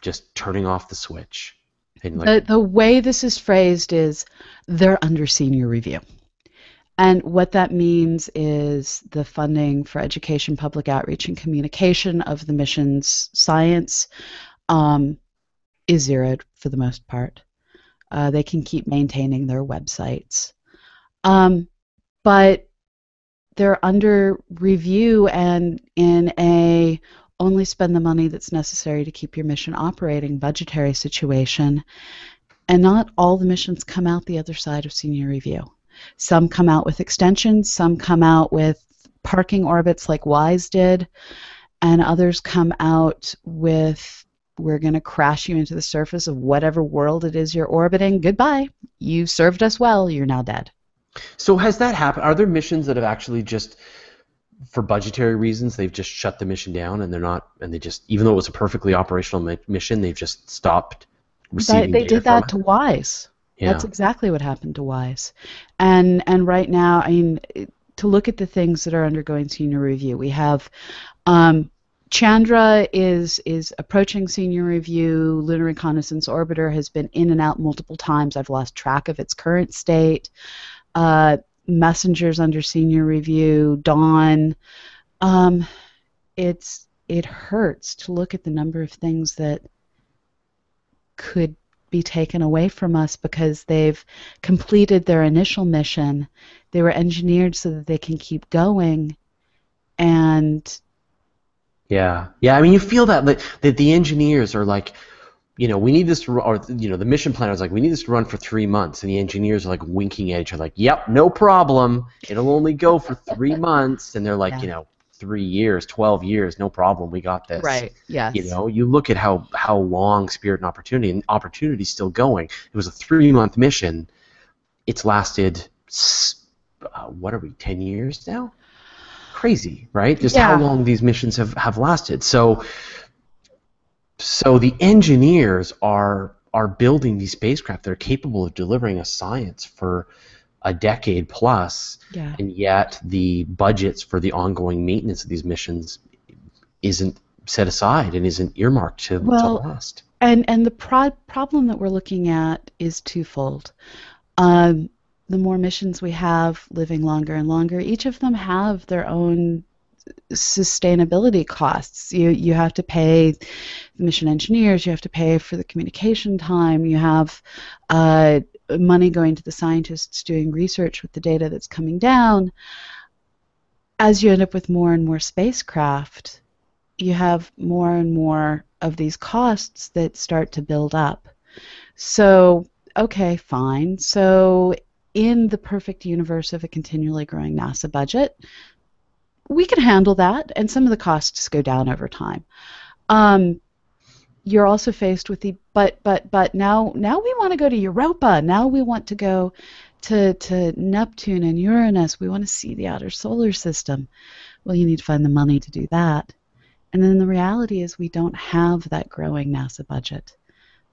Speaker 1: just turning off the switch. Like,
Speaker 2: the, the way this is phrased is they're under senior review. And what that means is the funding for education, public outreach, and communication of the mission's science um, is zeroed for the most part. Uh, they can keep maintaining their websites. Um, but they're under review and in a only spend the money that's necessary to keep your mission operating budgetary situation. And not all the missions come out the other side of senior review. Some come out with extensions, some come out with parking orbits like WISE did, and others come out with we're going to crash you into the surface of whatever world it is you're orbiting. Goodbye. You served us well. You're now dead.
Speaker 1: so has that happened? Are there missions that have actually just, for budgetary reasons, they've just shut the mission down and they're not, and they just, even though it was a perfectly operational mi- mission, they've just stopped
Speaker 2: They,
Speaker 1: receiving
Speaker 2: they
Speaker 1: data
Speaker 2: did that to WISE.
Speaker 1: Yeah.
Speaker 2: That's exactly what happened to Wise. And and right now, I mean, to look at the things that are undergoing senior review, we have um, Chandra is is approaching senior review. Lunar Reconnaissance Orbiter has been in and out multiple times. I've lost track of its current state. Uh, Messengers under senior review. Dawn. Um, it's it hurts to look at the number of things that could be taken away from us because they've completed their initial mission. They were engineered so that they can keep going. And
Speaker 1: Yeah, yeah. I mean, you feel that that, the engineers are like, you know, we need this to, or you know, the mission planner is like, we need this to run for three months, and the engineers are like winking at each other, like, yep, no problem. It'll only go for three months, and they're like,
Speaker 2: Yeah.
Speaker 1: you know, three years, twelve years, no problem, we got this.
Speaker 2: Right, yes.
Speaker 1: You know, you look at how how long Spirit and Opportunity and Opportunity's still going. It was a three month mission. It's lasted, uh, what are we, ten years now? Crazy, right? Just how long these missions have, have lasted. So, so the engineers are are building these spacecraft that are capable of delivering a science for a decade plus,
Speaker 2: Yeah.
Speaker 1: and yet the budgets for the ongoing maintenance of these missions isn't set aside and isn't earmarked to,
Speaker 2: Well,
Speaker 1: to last.
Speaker 2: And and the pro- problem that we're looking at is twofold. Um, the more missions we have living longer and longer, each of them have their own sustainability costs. You you have to pay the mission engineers, you have to pay for the communication time, you have uh, money going to the scientists doing research with the data that's coming down. As you end up with more and more spacecraft, you have more and more of these costs that start to build up. So, okay, fine. So, in the perfect universe of a continually growing NASA budget, we can handle that, and some of the costs go down over time. Um, you're also faced with the but but but now now we want to go to Europa. Now we want to go to to Neptune and Uranus. We want to see the outer solar system. Well, you need to find the money to do that. And then the reality is we don't have that growing NASA budget.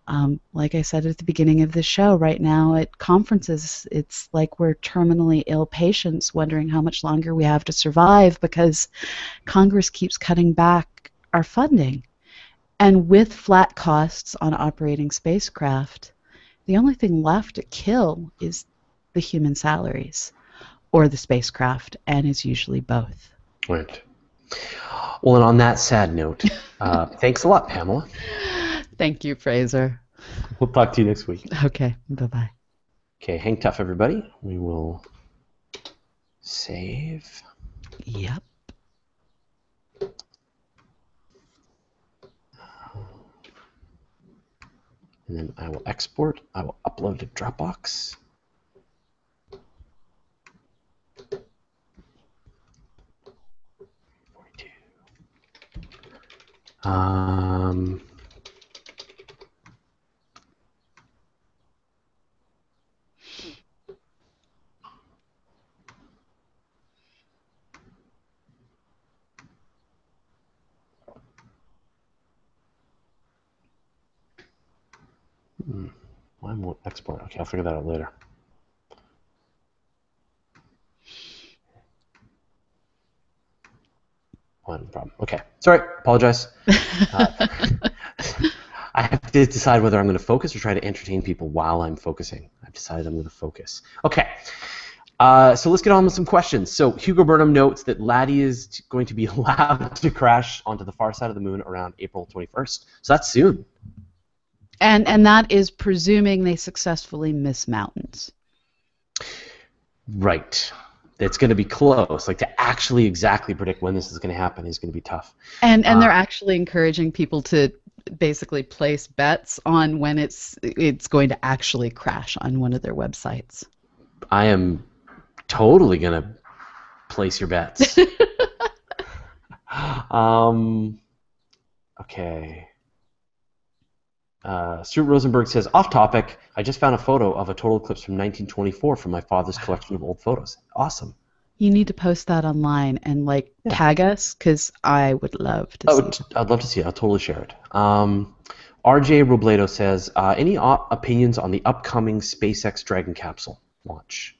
Speaker 2: Um, like I said at the beginning of the show, right now at conferences, it's like we're terminally ill patients wondering how much longer we have to survive because Congress keeps cutting back our funding. And with flat costs on operating spacecraft, the only thing left to kill is the human salaries or the spacecraft, and it's usually both.
Speaker 1: Right. Well, and on that sad note, uh, thanks a lot, Pamela.
Speaker 2: Thank you, Fraser.
Speaker 1: We'll talk to you next week.
Speaker 2: Okay, bye bye.
Speaker 1: Okay, hang tough, everybody. We will save.
Speaker 2: Yep.
Speaker 1: And then I will export. I will upload to Dropbox. Um, hmm, why won't export? Okay, I'll figure that out later. One problem. Okay, sorry. Apologize. Uh, I have to decide whether I'm going to focus or try to entertain people while I'm focusing. I've decided I'm going to focus. Okay. Uh, so let's get on with some questions. So Hugo Burnham notes that LADEE is going to be allowed to crash onto the far side of the moon around April 21st. So that's soon.
Speaker 2: And and that is presuming they successfully miss mountains.
Speaker 1: Right. It's going to be close. Like to actually exactly predict when this is going to happen is going to be tough.
Speaker 2: And and
Speaker 1: Uh,
Speaker 2: they're actually encouraging people to basically place bets on when it's it's going to actually crash on one of their websites.
Speaker 1: I am totally going to place your bets. um, okay. Uh, Stuart Rosenberg says, off topic, I just found a photo of a total eclipse from 1924 from my father's collection of old photos. Awesome.
Speaker 2: You need to post that online and like
Speaker 1: Yeah.
Speaker 2: tag us because I would love to see.
Speaker 1: would, I'd love to see it. I'll totally share it. Um, RJ Robledo says, uh, any o- opinions on the upcoming SpaceX Dragon capsule launch?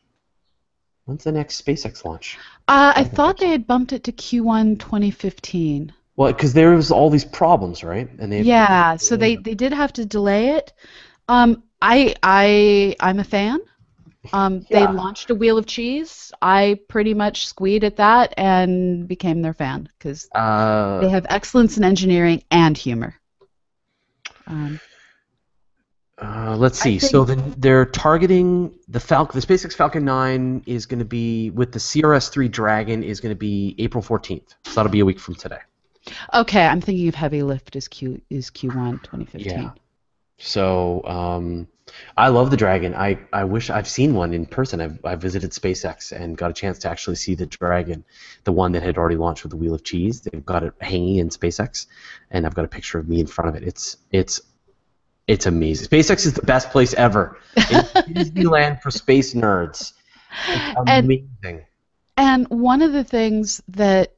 Speaker 1: When's the next SpaceX launch?
Speaker 2: Uh, I thought they had bumped it to Q1 2015.
Speaker 1: Well, because there was all these problems, right? And they
Speaker 2: Yeah, so they, they did have to delay it. Um, I I I'm a fan. Um, they launched a wheel of cheese. I pretty much squeed at that and became their fan because
Speaker 1: uh,
Speaker 2: they have excellence in engineering and humor. Um,
Speaker 1: Uh, let's see. So then they're targeting the Falcon. The SpaceX Falcon 9 is going to be with the CRS-3 Dragon is going to be April 14th. So that'll be a week from today.
Speaker 2: Okay, I'm thinking of heavy lift is Q is Q1 2015.
Speaker 1: Yeah. So um, I love the Dragon. I, I wish I've seen one in person. I've, I visited SpaceX and got a chance to actually see the Dragon, the one that had already launched with the Wheel of Cheese. They've got it hanging in SpaceX, and I've got a picture of me in front of it. It's it's it's amazing. SpaceX is the best place ever. It's Disneyland for space nerds. It's
Speaker 2: And-
Speaker 1: amazing.
Speaker 2: And one of the things that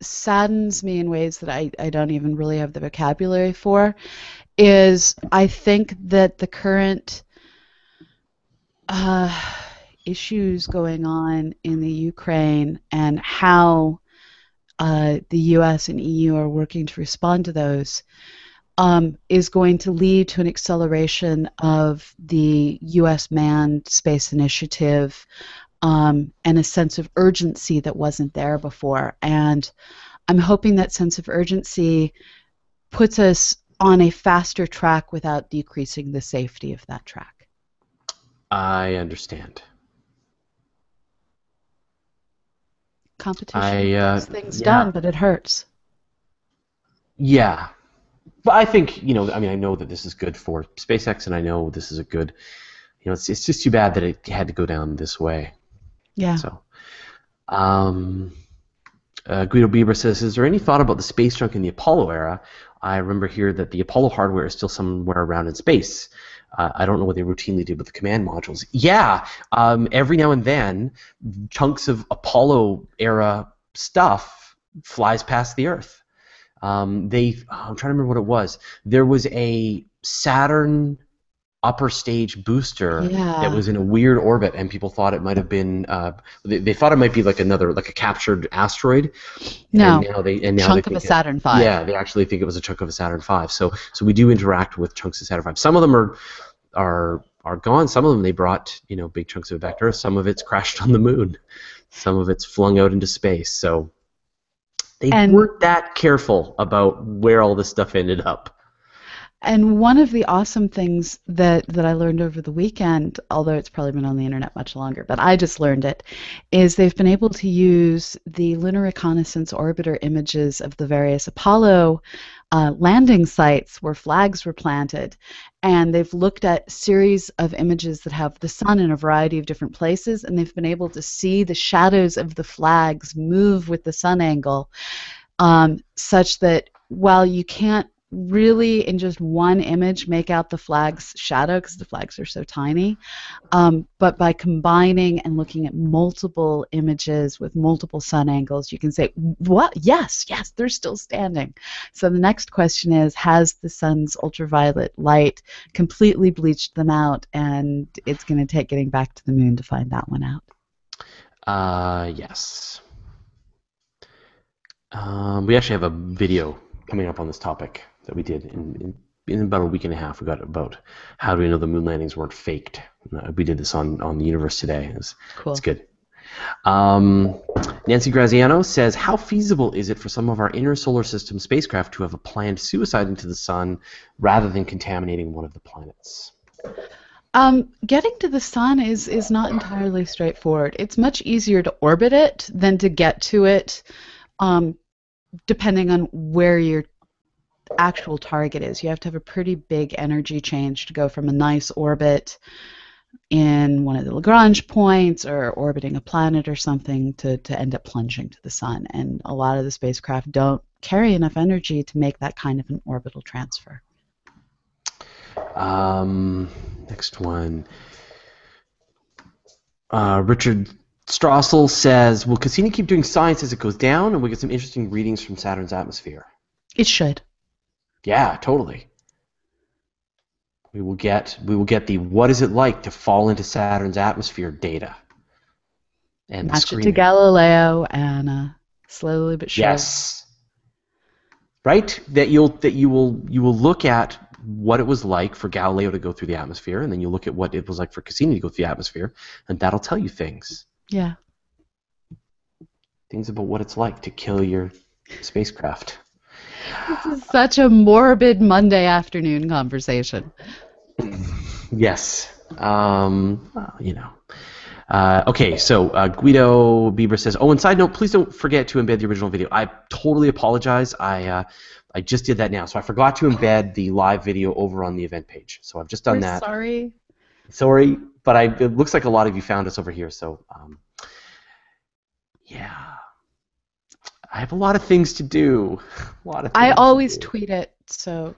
Speaker 2: saddens me in ways that I, I don't even really have the vocabulary for is I think that the current uh, issues going on in the Ukraine and how uh, the US and EU are working to respond to those um, is going to lead to an acceleration of the US manned space initiative um, and a sense of urgency that wasn't there before. And I'm hoping that sense of urgency puts us on a faster track without decreasing the safety of that track.
Speaker 1: I understand.
Speaker 2: Competition
Speaker 1: I, uh,
Speaker 2: things
Speaker 1: yeah.
Speaker 2: done, but it hurts.
Speaker 1: Yeah. But I think, you know, I mean, I know that this is good for SpaceX, and I know this is a good, you know, it's, it's just too bad that it had to go down this way.
Speaker 2: Yeah.
Speaker 1: So, um, uh, Guido Bieber says, is there any thought about the space junk in the Apollo era? I remember here that the Apollo hardware is still somewhere around in space. Uh, I don't know what they routinely did with the command modules. Yeah, um, every now and then, chunks of Apollo era stuff flies past the Earth. Um, they, I'm trying to remember what it was. There was a Saturn upper stage booster
Speaker 2: Yeah.
Speaker 1: that was in a weird orbit, and people thought it might have been. Uh, they, they thought it might be like another, like a captured asteroid.
Speaker 2: No.
Speaker 1: And now they and now
Speaker 2: Chunk
Speaker 1: they
Speaker 2: of a Saturn V.
Speaker 1: Yeah, they actually think it was a chunk of a Saturn V. So so we do interact with chunks of Saturn V. Some of them are are are gone. Some of them they brought you know big chunks of it back to Earth. Some of it's crashed on the moon. Some of it's flung out into space. So they
Speaker 2: And-
Speaker 1: weren't that careful about where all this stuff ended up.
Speaker 2: And one of the awesome things that, that I learned over the weekend, although it's probably been on the internet much longer, but I just learned it, is they've been able to use the Lunar Reconnaissance Orbiter images of the various Apollo uh, landing sites where flags were planted. And they've looked at series of images that have the sun in a variety of different places, and they've been able to see the shadows of the flags move with the sun angle, um, such that while you can't really in just one image make out the flag's shadow because the flags are so tiny. Um, but by combining and looking at multiple images with multiple sun angles, you can say, what? Yes, yes, they're still standing. So the next question is Has the sun's ultraviolet light completely bleached them out? And it's going to take getting back to the moon to find that one out.
Speaker 1: Uh, yes. Um, we actually have a video coming up on this topic that we did in, in, in about a week and a half. We got about how do we know the moon landings weren't faked. Uh, we did this on, on the universe today. It's,
Speaker 2: Cool.
Speaker 1: it's good. Um, Nancy Graziano says, How feasible is it for some of our inner solar system spacecraft to have a planned suicide into the sun rather than contaminating one of the planets?
Speaker 2: Um, getting to the sun is is not entirely straightforward. It's much easier to orbit it than to get to it, um, depending on where your actual target is. You have to have a pretty big energy change to go from a nice orbit in one of the Lagrange points or orbiting a planet or something to, to end up plunging to the sun. And a lot of the spacecraft don't carry enough energy to make that kind of an orbital transfer.
Speaker 1: Um, next one. Uh, Richard Strassel says, "Will Cassini keep doing science as it goes down, and we get some interesting readings from Saturn's atmosphere?"
Speaker 2: It should.
Speaker 1: Yeah, totally. We will get we will get the what is it like to fall into Saturn's atmosphere data. And
Speaker 2: Match it to. Galileo and uh, slowly but surely.
Speaker 1: Yes. Right? That you'll that you will you will look at what it was like for Galileo to go through the atmosphere, and then you look at what it was like for Cassini to go through the atmosphere, and that'll tell you things.
Speaker 2: Yeah.
Speaker 1: Things about what it's like to kill your spacecraft.
Speaker 2: This is such a morbid Monday afternoon conversation.
Speaker 1: Yes. Um, you know. Uh, okay, so uh, Guido Bieber says, "Oh, and side note, please don't forget to embed the original video. I totally apologize. I uh, I just did that now, so I forgot to embed the live video over on the event page. So I've just done
Speaker 2: We're
Speaker 1: that.
Speaker 2: sorry.
Speaker 1: Sorry, but I, it looks like a lot of you found us over here. So um, yeah, I have a lot of things to do. A lot of.
Speaker 2: I always tweet it, so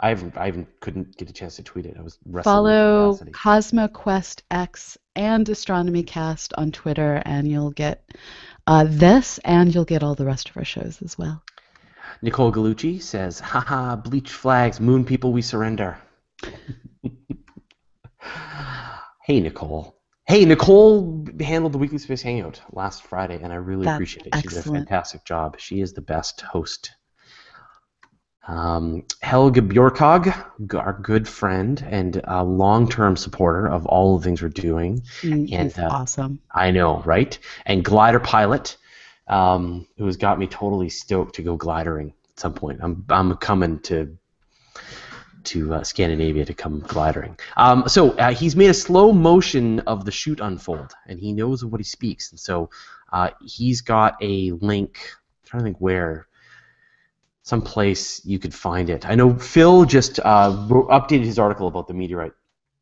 Speaker 1: I haven't, I haven't couldn't get a chance to tweet it. I was wrestling
Speaker 2: follow. CosmoQuest X and Astronomy Cast on Twitter, and you'll get uh, this, and you'll get all the rest of our shows as well.
Speaker 1: Nicole Gugliucci says, haha, bleach flags, moon people, we surrender. hey, Nicole. Hey, Nicole handled the Weekly Space Hangout last Friday, and I really
Speaker 2: That's
Speaker 1: appreciate it. She did a fantastic job. She is the best host. Um, Helga Bjorkog, our good friend and a long-term supporter of all the things we're doing.
Speaker 2: He-
Speaker 1: And, uh,
Speaker 2: awesome.
Speaker 1: I know, right? And Glider Pilot, um, who has got me totally stoked to go glidering at some point. I'm I'm coming to to uh, Scandinavia to come glidering. Um, so uh, he's made a slow motion of the shoot unfold, and he knows of what he speaks. And so uh, he's got a link. I'm trying to think where. Some place you could find it. I know Phil just uh, updated his article about the meteorite.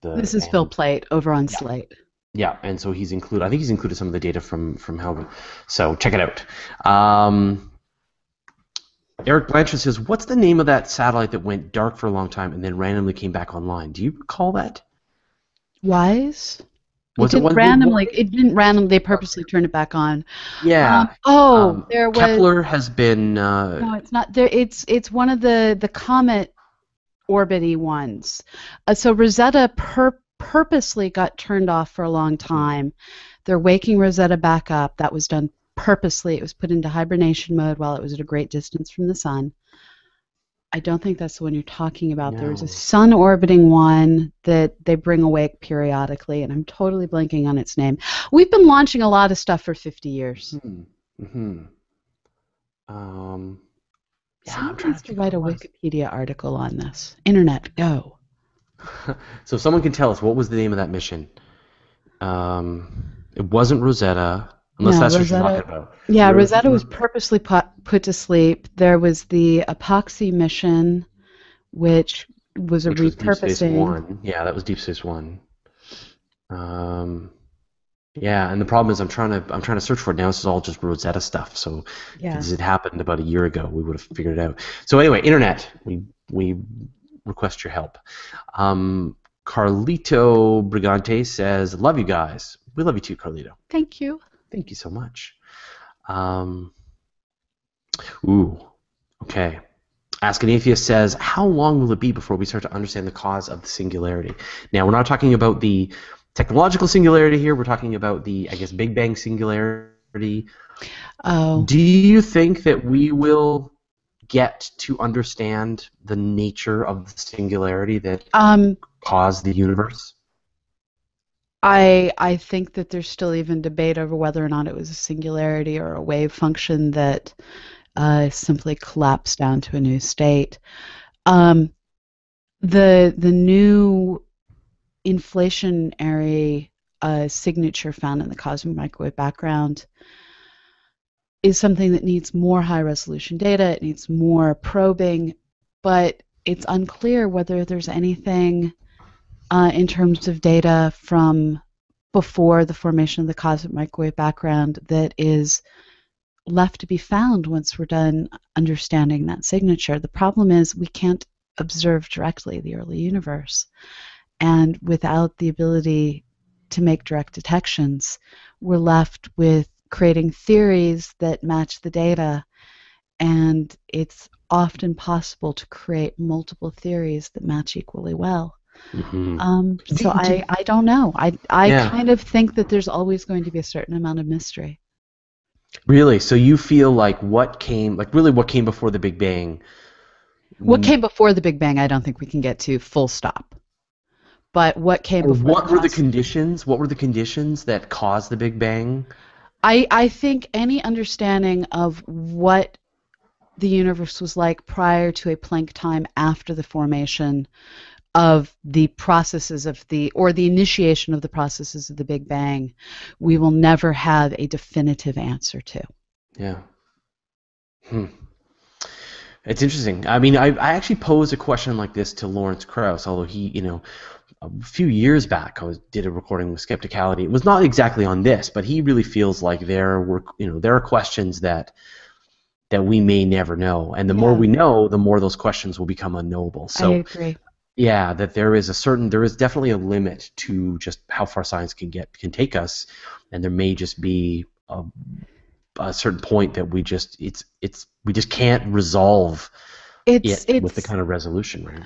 Speaker 1: The,
Speaker 2: This is Phil Plait over on Slate.
Speaker 1: yeah, and so he's included. I think he's included some of the data from from Helga. So check it out. Um, Eric Blanchard says, "What's the name of that satellite that went dark for a long time and then randomly came back online? Do you recall that?
Speaker 2: Wise.
Speaker 1: Was
Speaker 2: it
Speaker 1: it
Speaker 2: randomly. It didn't randomly. They purposely turned it back on.
Speaker 1: Yeah.
Speaker 2: Um, oh,
Speaker 1: um,
Speaker 2: there was.
Speaker 1: Kepler has been. Uh,
Speaker 2: No, it's not. There. It's it's one of the the comet orbity ones. Uh, so Rosetta pur- purposely got turned off for a long time. They're waking Rosetta back up. That was done purposely. It was put into hibernation mode while it was at a great distance from the sun. I don't think that's the one you're talking about. There's a sun orbiting one that they bring awake periodically, and I'm totally blanking on its name. We've been launching a lot of stuff for 50 years.
Speaker 1: Hmm. Hmm. Um. Yeah,
Speaker 2: Someone needs
Speaker 1: to
Speaker 2: to write a
Speaker 1: what it was.
Speaker 2: Wikipedia article on this. Internet, go.
Speaker 1: So if someone can tell us what was the name of that mission. Um, it wasn't Rosetta, unless
Speaker 2: No,
Speaker 1: that's what you're talking about.
Speaker 2: Yeah,
Speaker 1: There
Speaker 2: Rosetta was purposely put, put to sleep. There was the EPOXI mission, which was a
Speaker 1: Which was Deep Space
Speaker 2: repurposing.
Speaker 1: One. Yeah, that was Deep Space One. Um, yeah, and the problem is I'm trying to I'm trying to search for it now. This is all just Rosetta stuff. So
Speaker 2: Yeah.
Speaker 1: it happened about a year ago, we would have figured it out. So anyway, internet, we we request your help. Um, Carlito Brigante says, "Love you guys. We love you too, Carlito.
Speaker 2: Thank you.
Speaker 1: Thank you so much." Um, ooh, okay. Ask an Atheist says, How long will it be before we start to understand the cause of the singularity? Now, we're not talking about the technological singularity here, we're talking about the, I guess, Big Bang singularity.
Speaker 2: Oh,
Speaker 1: Do you think that we will get to understand the nature of the singularity that
Speaker 2: um,
Speaker 1: caused the universe?
Speaker 2: I I think that there's still even debate over whether or not it was a singularity or a wave function that uh, simply collapsed down to a new state. Um, the the new inflationary uh, signature found in the cosmic microwave background is something that needs more high resolution data. It needs more probing, but it's unclear whether there's anything uh, in terms of data from before the formation of the cosmic microwave background that is left to be found once we're done understanding that signature. The problem is we can't observe directly the early universe. And without the ability to make direct detections, we're left with creating theories that match the data. And it's often possible to create multiple theories that match equally well.
Speaker 1: Mhm.
Speaker 2: Um, so I, I don't know. I, I
Speaker 1: Yeah.
Speaker 2: kind of think that there's always going to be a certain amount of mystery.
Speaker 1: Really? So you feel like what came, like really what came before the Big Bang?
Speaker 2: What came before the Big Bang, I don't think we can get to full stop. But what came before
Speaker 1: what were the conditions? What were the conditions that caused the Big Bang?
Speaker 2: I, I think any understanding of what the universe was like prior to a Planck time after the formation of the processes of the or the initiation of the processes of the Big Bang, we will never have a definitive answer to.
Speaker 1: Yeah. Hmm. It's interesting. I mean, I, I actually posed a question like this to Lawrence Krauss, although he, you know, a few years back I was, did a recording with Skepticality. It was not exactly on this, but he really feels like there were, you know, there are questions that that we may never know, and the more we know, the more those questions will become unknowable. So
Speaker 2: I agree.
Speaker 1: Yeah, that there is a certain, there is definitely a limit to just how far science can get, can take us, and there may just be a, a certain point that we just, it's, it's, we just can't resolve
Speaker 2: It's
Speaker 1: it
Speaker 2: it's
Speaker 1: with the kind of resolution, right?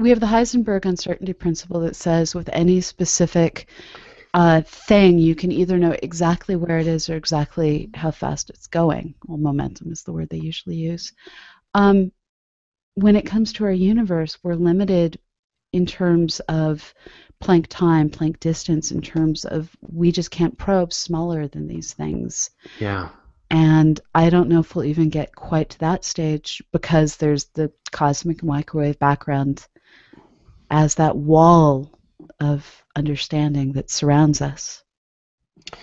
Speaker 2: we have the Heisenberg uncertainty principle that says with any specific uh, thing, you can either know exactly where it is or exactly how fast it's going. Well, momentum is the word they usually use. Um, when it comes to our universe, we're limited in terms of Planck time, Planck distance, in terms of we just can't probe smaller than these things.
Speaker 1: Yeah.
Speaker 2: And I don't know if we'll even get quite to that stage because there's the cosmic microwave background as that wall of understanding that surrounds us.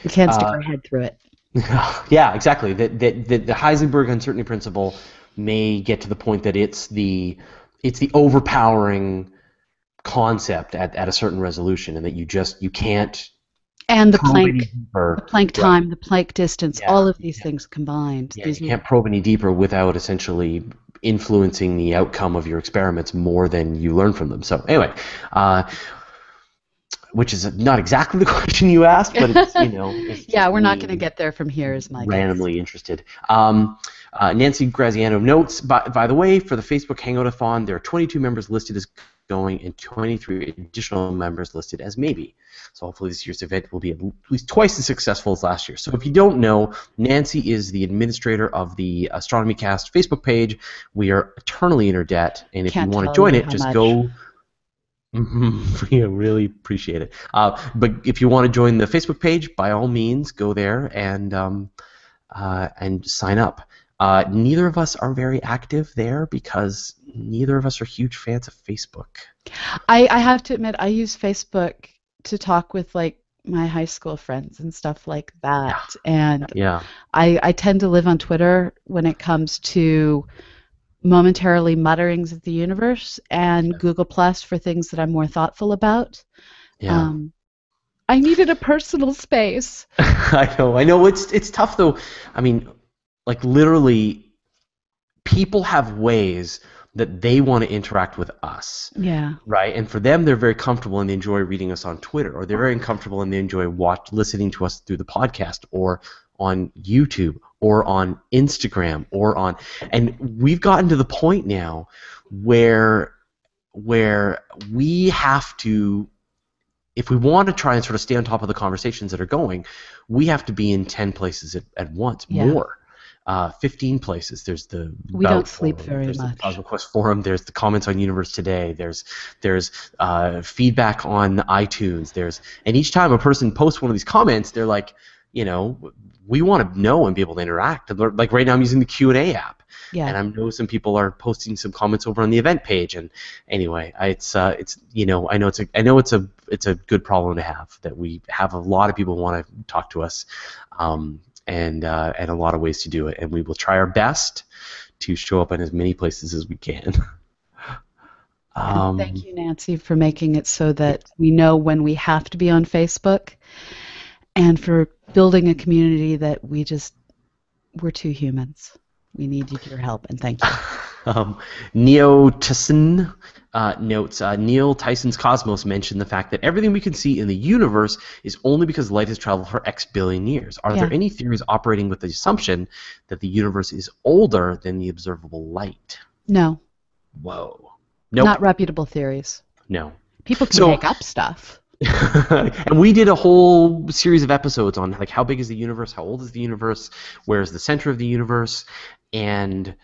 Speaker 2: We can't stick
Speaker 1: Uh,
Speaker 2: our head through it.
Speaker 1: yeah, exactly. That, that the Heisenberg uncertainty principle may get to the point that it's the it's the overpowering concept at, at a certain resolution, and that you just you can't
Speaker 2: And the plank
Speaker 1: deeper.
Speaker 2: the Planck time, the Planck distance,
Speaker 1: Yeah,
Speaker 2: all of these
Speaker 1: yeah.
Speaker 2: things combined.
Speaker 1: Yeah, you can't probe any deeper without essentially influencing the outcome of your experiments more than you learn from them. So anyway, uh, which is not exactly the question you asked, but it's you know. It's
Speaker 2: yeah, we're not going to get there from here, is my guess.
Speaker 1: randomly interested. Um, Uh, Nancy Graziano notes, by, by the way, for the Facebook Hangout-a-thon, there are 22 members listed as going and 23 additional members listed as maybe. So hopefully this year's event will be at least twice as successful as last year. So if you don't know, Nancy is the administrator of the Astronomy Cast Facebook page. We are eternally in her debt, and if
Speaker 2: Can't
Speaker 1: you want to join it, just
Speaker 2: much.
Speaker 1: go. Yeah, really appreciate it. Uh, but if you want to join the Facebook page, by all means, go there and um, uh, and sign up. Uh, neither of us are very active there because neither of us are huge fans of Facebook.
Speaker 2: I, I have to admit, I use Facebook to talk with like my high school friends and stuff like that. And
Speaker 1: Yeah.
Speaker 2: I, I tend to live on Twitter when it comes to momentarily mutterings of the universe and Google Plus for things that I'm more thoughtful about.
Speaker 1: Yeah.
Speaker 2: Um, I needed a personal space.
Speaker 1: I know. I know. It's it's tough though. I mean, like literally, people have ways that they want to interact with us,
Speaker 2: Yeah.
Speaker 1: right? And for them, they're very comfortable and they enjoy reading us on Twitter, or they're very uncomfortable and they enjoy watch listening to us through the podcast, or on YouTube, or on Instagram, or on. And we've gotten to the point now where where we have to if we want to try and sort of stay on top of the conversations that are going, we have to be in 10 places at, at once,
Speaker 2: Yeah.
Speaker 1: more. Uh, 15 places. There's the
Speaker 2: We don't sleep
Speaker 1: forum,
Speaker 2: very
Speaker 1: there's
Speaker 2: much.
Speaker 1: The Quest forum. There's the comments on Universe Today. There's there's uh, feedback on iTunes. There's and each time a person posts one of these comments, they're like, you know, we want to know and be able to interact. Like right now, I'm using the Q and A app.
Speaker 2: Yeah.
Speaker 1: And I know some people are posting some comments over on the event page. And anyway, it's uh, it's you know I know it's a I know it's a it's a good problem to have that we have a lot of people want to talk to us, um, and uh, and a lot of ways to do it. And we will try our best to show up in as many places as we can. Um,
Speaker 2: thank you, Nancy, for making it so that we know when we have to be on Facebook and for building a community that we just, we're two humans. We need your help, and thank you.
Speaker 1: Um, Neo uh, notes uh, Neil Tyson's Cosmos mentioned the fact that everything we can see in the universe is only because light has traveled for X billion years. Are there any theories operating with the assumption that the universe is older than the observable light?
Speaker 2: No,
Speaker 1: Whoa. Nope.
Speaker 2: not reputable theories.
Speaker 1: no.
Speaker 2: People can
Speaker 1: So-
Speaker 2: make up stuff.
Speaker 1: and we did a whole series of episodes on like how big is the universe, how old is the universe, where is the center of the universe, and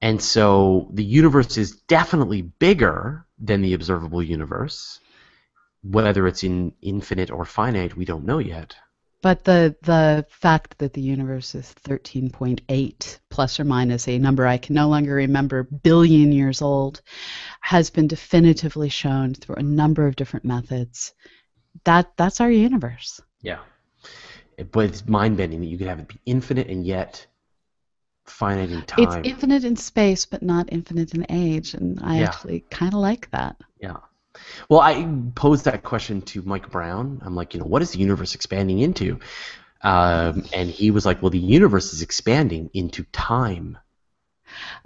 Speaker 1: and so the universe is definitely bigger than the observable universe. Whether it's in infinite or finite, we don't know yet.
Speaker 2: But the the fact that the universe is 13.8 plus or minus a number I can no longer remember billion years old has been definitively shown through a number of different methods. That that's our universe.
Speaker 1: Yeah. But it's mind bending that you could have it be infinite and yet finite in time.
Speaker 2: It's infinite in space but not infinite in age and I
Speaker 1: Yeah.
Speaker 2: actually kind of like that.
Speaker 1: Yeah. Well, I posed that question to Mike Brown. I'm like, you know, what is the universe expanding into? Um, and he was like, well, the universe is expanding into time.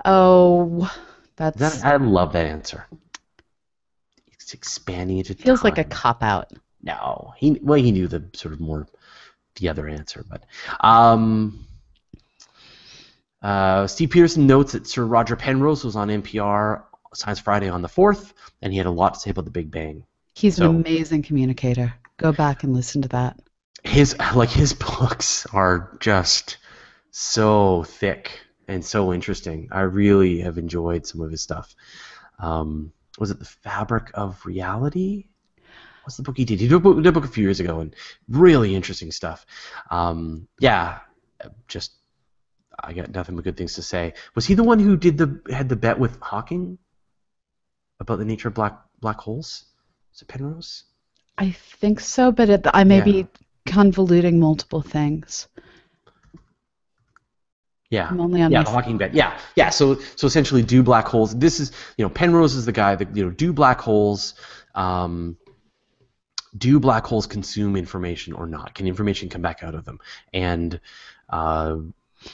Speaker 2: Oh, that's
Speaker 1: That, I love that answer. It's expanding into time.
Speaker 2: feels
Speaker 1: time.
Speaker 2: like a cop out.
Speaker 1: No, he well, he knew the sort of more the other answer, but um, uh, Steve Peterson notes that Sir Roger Penrose was on NPR Science Friday on the fourth, and he had a lot to say about the Big Bang.
Speaker 2: He's
Speaker 1: So-
Speaker 2: an amazing communicator. Go back and listen to that.
Speaker 1: his like his books are just so thick and so interesting. I really have enjoyed some of his stuff. Um, was it the Fabric of Reality? What's the book he did? He did a book, did a book a few years ago, and really interesting stuff. Um, yeah, just I got nothing but good things to say. Was he the one who did the had the bet with Hawking about the nature of black black holes? Was it Penrose?
Speaker 2: I think so, but it, I may
Speaker 1: Yeah.
Speaker 2: be convoluting multiple things.
Speaker 1: Yeah.
Speaker 2: I'm only on
Speaker 1: yeah, the Hawking bet. Yeah, yeah. So, so essentially, do black holes. This is, you know, Penrose is the guy that you know, do black holes. Um, do black holes consume information or not? Can information come back out of them? And uh,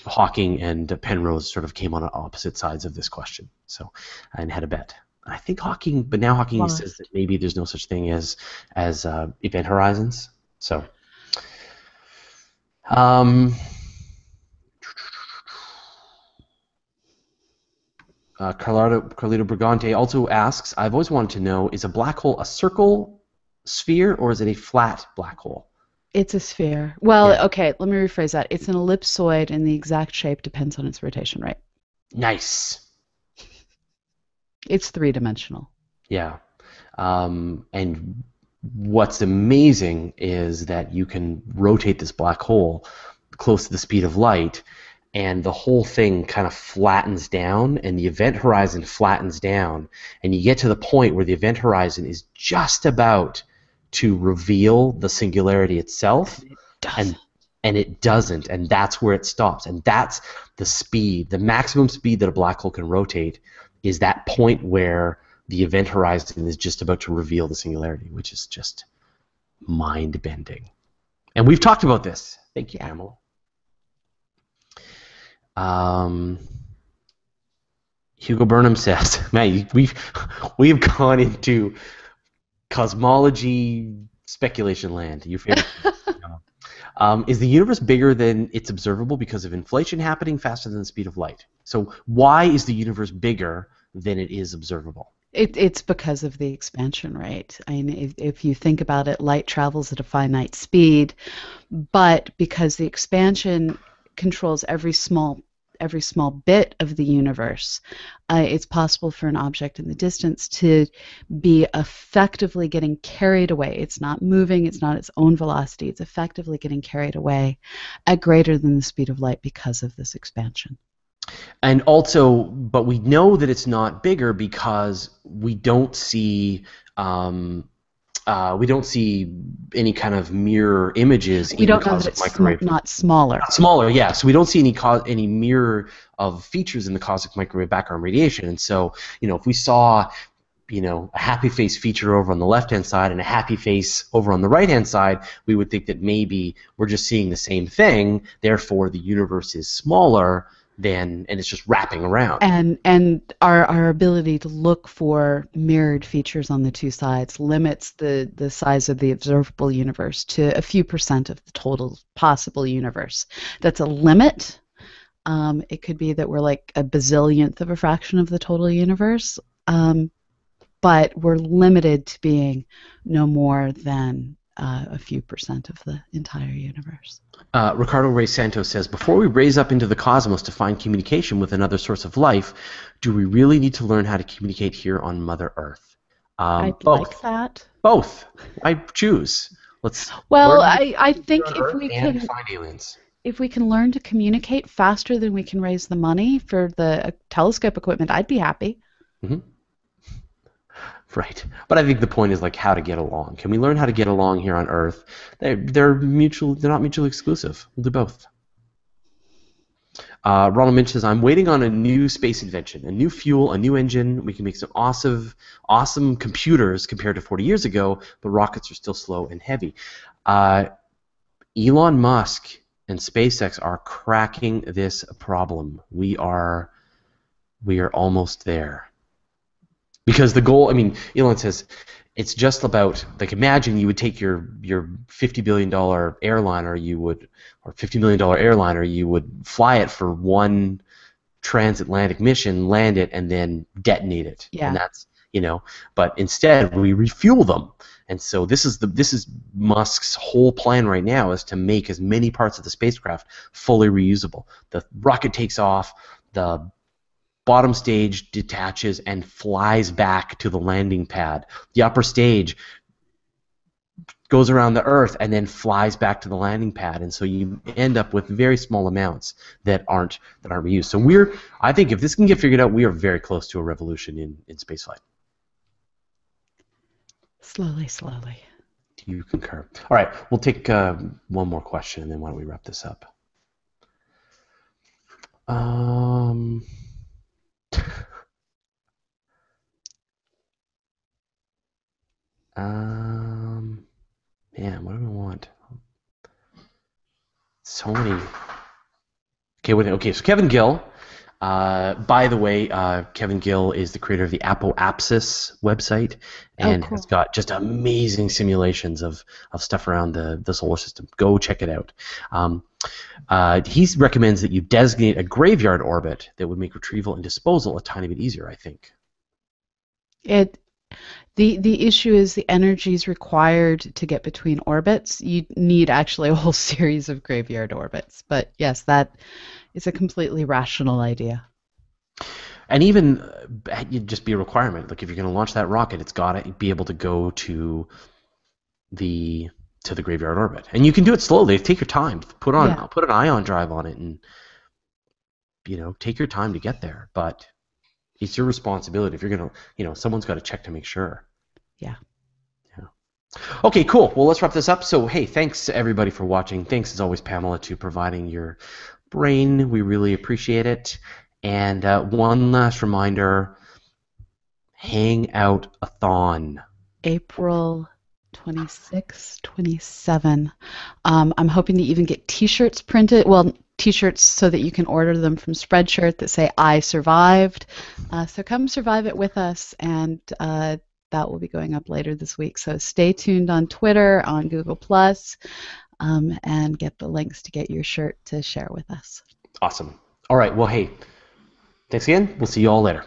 Speaker 1: Hawking and Penrose sort of came on opposite sides of this question. So, and had a bet. I think Hawking, but now Hawking
Speaker 2: Lost.
Speaker 1: says that maybe there's no such thing as as uh, event horizons. So, um, uh, Carlito, Carlito Brigante also asks, I've always wanted to know, is a black hole a circle sphere or is it a flat black hole?
Speaker 2: It's a sphere. Well,
Speaker 1: Yeah.
Speaker 2: okay, let me rephrase that. It's an ellipsoid, and the exact shape depends on its rotation rate.
Speaker 1: Nice.
Speaker 2: It's three dimensional.
Speaker 1: Yeah. Um, and what's amazing is that you can rotate this black hole close to the speed of light, and the whole thing kind of flattens down, and the event horizon flattens down, and you get to the point where the event horizon is just about to reveal the singularity itself, and and it doesn't, and that's where it stops, and that's the speed, the maximum speed that a black hole can rotate, is that point where the event horizon is just about to reveal the singularity, which is just mind bending. And we've talked about this. Thank you, Pamela. Um, Hugo Burnham says, "Man, we've we've gone into cosmology speculation land. Your favorite." um, is the universe bigger than it's observable because of inflation happening faster than the speed of light? So why is the universe bigger than it is observable?
Speaker 2: It, it's because of the expansion rate. I mean, if, if you think about it, light travels at a finite speed, but because the expansion controls every small every small bit of the universe, uh, it's possible for an object in the distance to be effectively getting carried away. It's not moving, it's not its own velocity, it's effectively getting carried away at greater than the speed of light because of this expansion.
Speaker 1: And also, but we know that it's not bigger because we don't see um, uh, we don't see any kind of mirror images
Speaker 2: We
Speaker 1: in
Speaker 2: don't
Speaker 1: the
Speaker 2: know that
Speaker 1: cosmic
Speaker 2: it's
Speaker 1: microwave.
Speaker 2: not smaller.
Speaker 1: Smaller, yeah. So we don't see any co- any mirror of features in the cosmic microwave background radiation. And so, you know, if we saw, you know, a happy face feature over on the left hand side and a happy face over on the right hand side, we would think that maybe we're just seeing the same thing. Therefore, the universe is smaller than, and it's just wrapping around.
Speaker 2: and and our our ability to look for mirrored features on the two sides limits the the size of the observable universe to a few percent of the total possible universe. That's a limit. Um, it could be that we're like a bazillionth of a fraction of the total universe, um, but we're limited to being no more than uh, a few percent of the entire universe.
Speaker 1: Uh, Ricardo Ray Santos says, before we raise up into the cosmos to find communication with another source of life, do we really need to learn how to communicate here on Mother Earth? Um,
Speaker 2: I'd
Speaker 1: both.
Speaker 2: like that.
Speaker 1: Both. I choose. Let's
Speaker 2: Well, I, I think if we can
Speaker 1: find aliens.
Speaker 2: if we can learn to communicate faster than we can raise the money for the uh, telescope equipment, I'd be happy.
Speaker 1: Right. But I think the point is like how to get along. Can we learn how to get along here on Earth? They're, they're mutual. They're not mutually exclusive. We'll do both. Uh, Ronald Minch says, "I'm waiting on a new space invention, a new fuel, a new engine. We can make some awesome, awesome computers compared to 40 years ago, but rockets are still slow and heavy." Uh, Elon Musk and SpaceX are cracking this problem. We are, we are almost there. Because the goal, I mean, Elon says it's just about like imagine you would take your your fifty billion dollar airliner, you would or fifty million dollar airliner, you would fly it for one transatlantic mission, land it, and then detonate it.
Speaker 2: Yeah.
Speaker 1: And that's you know, but instead we refuel them. And so this is the this is Musk's whole plan right now is to make as many parts of the spacecraft fully reusable. The rocket takes off, the bottom stage detaches and flies back to the landing pad. The upper stage goes around the Earth and then flies back to the landing pad, and so you end up with very small amounts that aren't that aren't reused. So we're, I think, if this can get figured out, we are very close to a revolution in in spaceflight.
Speaker 2: Slowly, slowly.
Speaker 1: Do you concur? All right, we'll take uh, one more question, and then why don't we wrap this up? Um. Um, man, what do we want? So many. Okay, wait, okay. So Kevin Gill Uh, by the way, uh, Kevin Gill is the creator of the Apoapsys website
Speaker 2: Oh,
Speaker 1: and
Speaker 2: cool.
Speaker 1: has got just amazing simulations of, of stuff around the, the solar system. Go check it out. Um, uh, he recommends that you designate a graveyard orbit that would make retrieval and disposal a tiny bit easier, I think.
Speaker 2: It the the issue is the energies required to get between orbits. You need actually a whole series of graveyard orbits. But yes, that is a completely rational idea.
Speaker 1: And even uh, it'd just be a requirement. Like if you're going to launch that rocket, it's got to be able to go to the to the graveyard orbit, and you can do it slowly. Take your time. Put on
Speaker 2: Yeah.
Speaker 1: put an ion drive on it, and you know take your time to get there. But it's your responsibility. If you're going to, you know, someone's got to check to make sure.
Speaker 2: Yeah.
Speaker 1: Yeah. Okay, cool. Well, let's wrap this up. So, hey, thanks to everybody for watching. Thanks as always, Pamela, to providing your brain. We really appreciate it. And uh, one last reminder hang out a thon.
Speaker 2: April 26, 27. Um, I'm hoping to even get T-shirts printed. Well, T-shirts so that you can order them from Spreadshirt that say "I survived." Uh, so come survive it with us, and uh, that will be going up later this week. So stay tuned on Twitter, on Google Plus, um, and get the links to get your shirt to share with us.
Speaker 1: Awesome. All right. Well, hey, thanks again. We'll see you all later.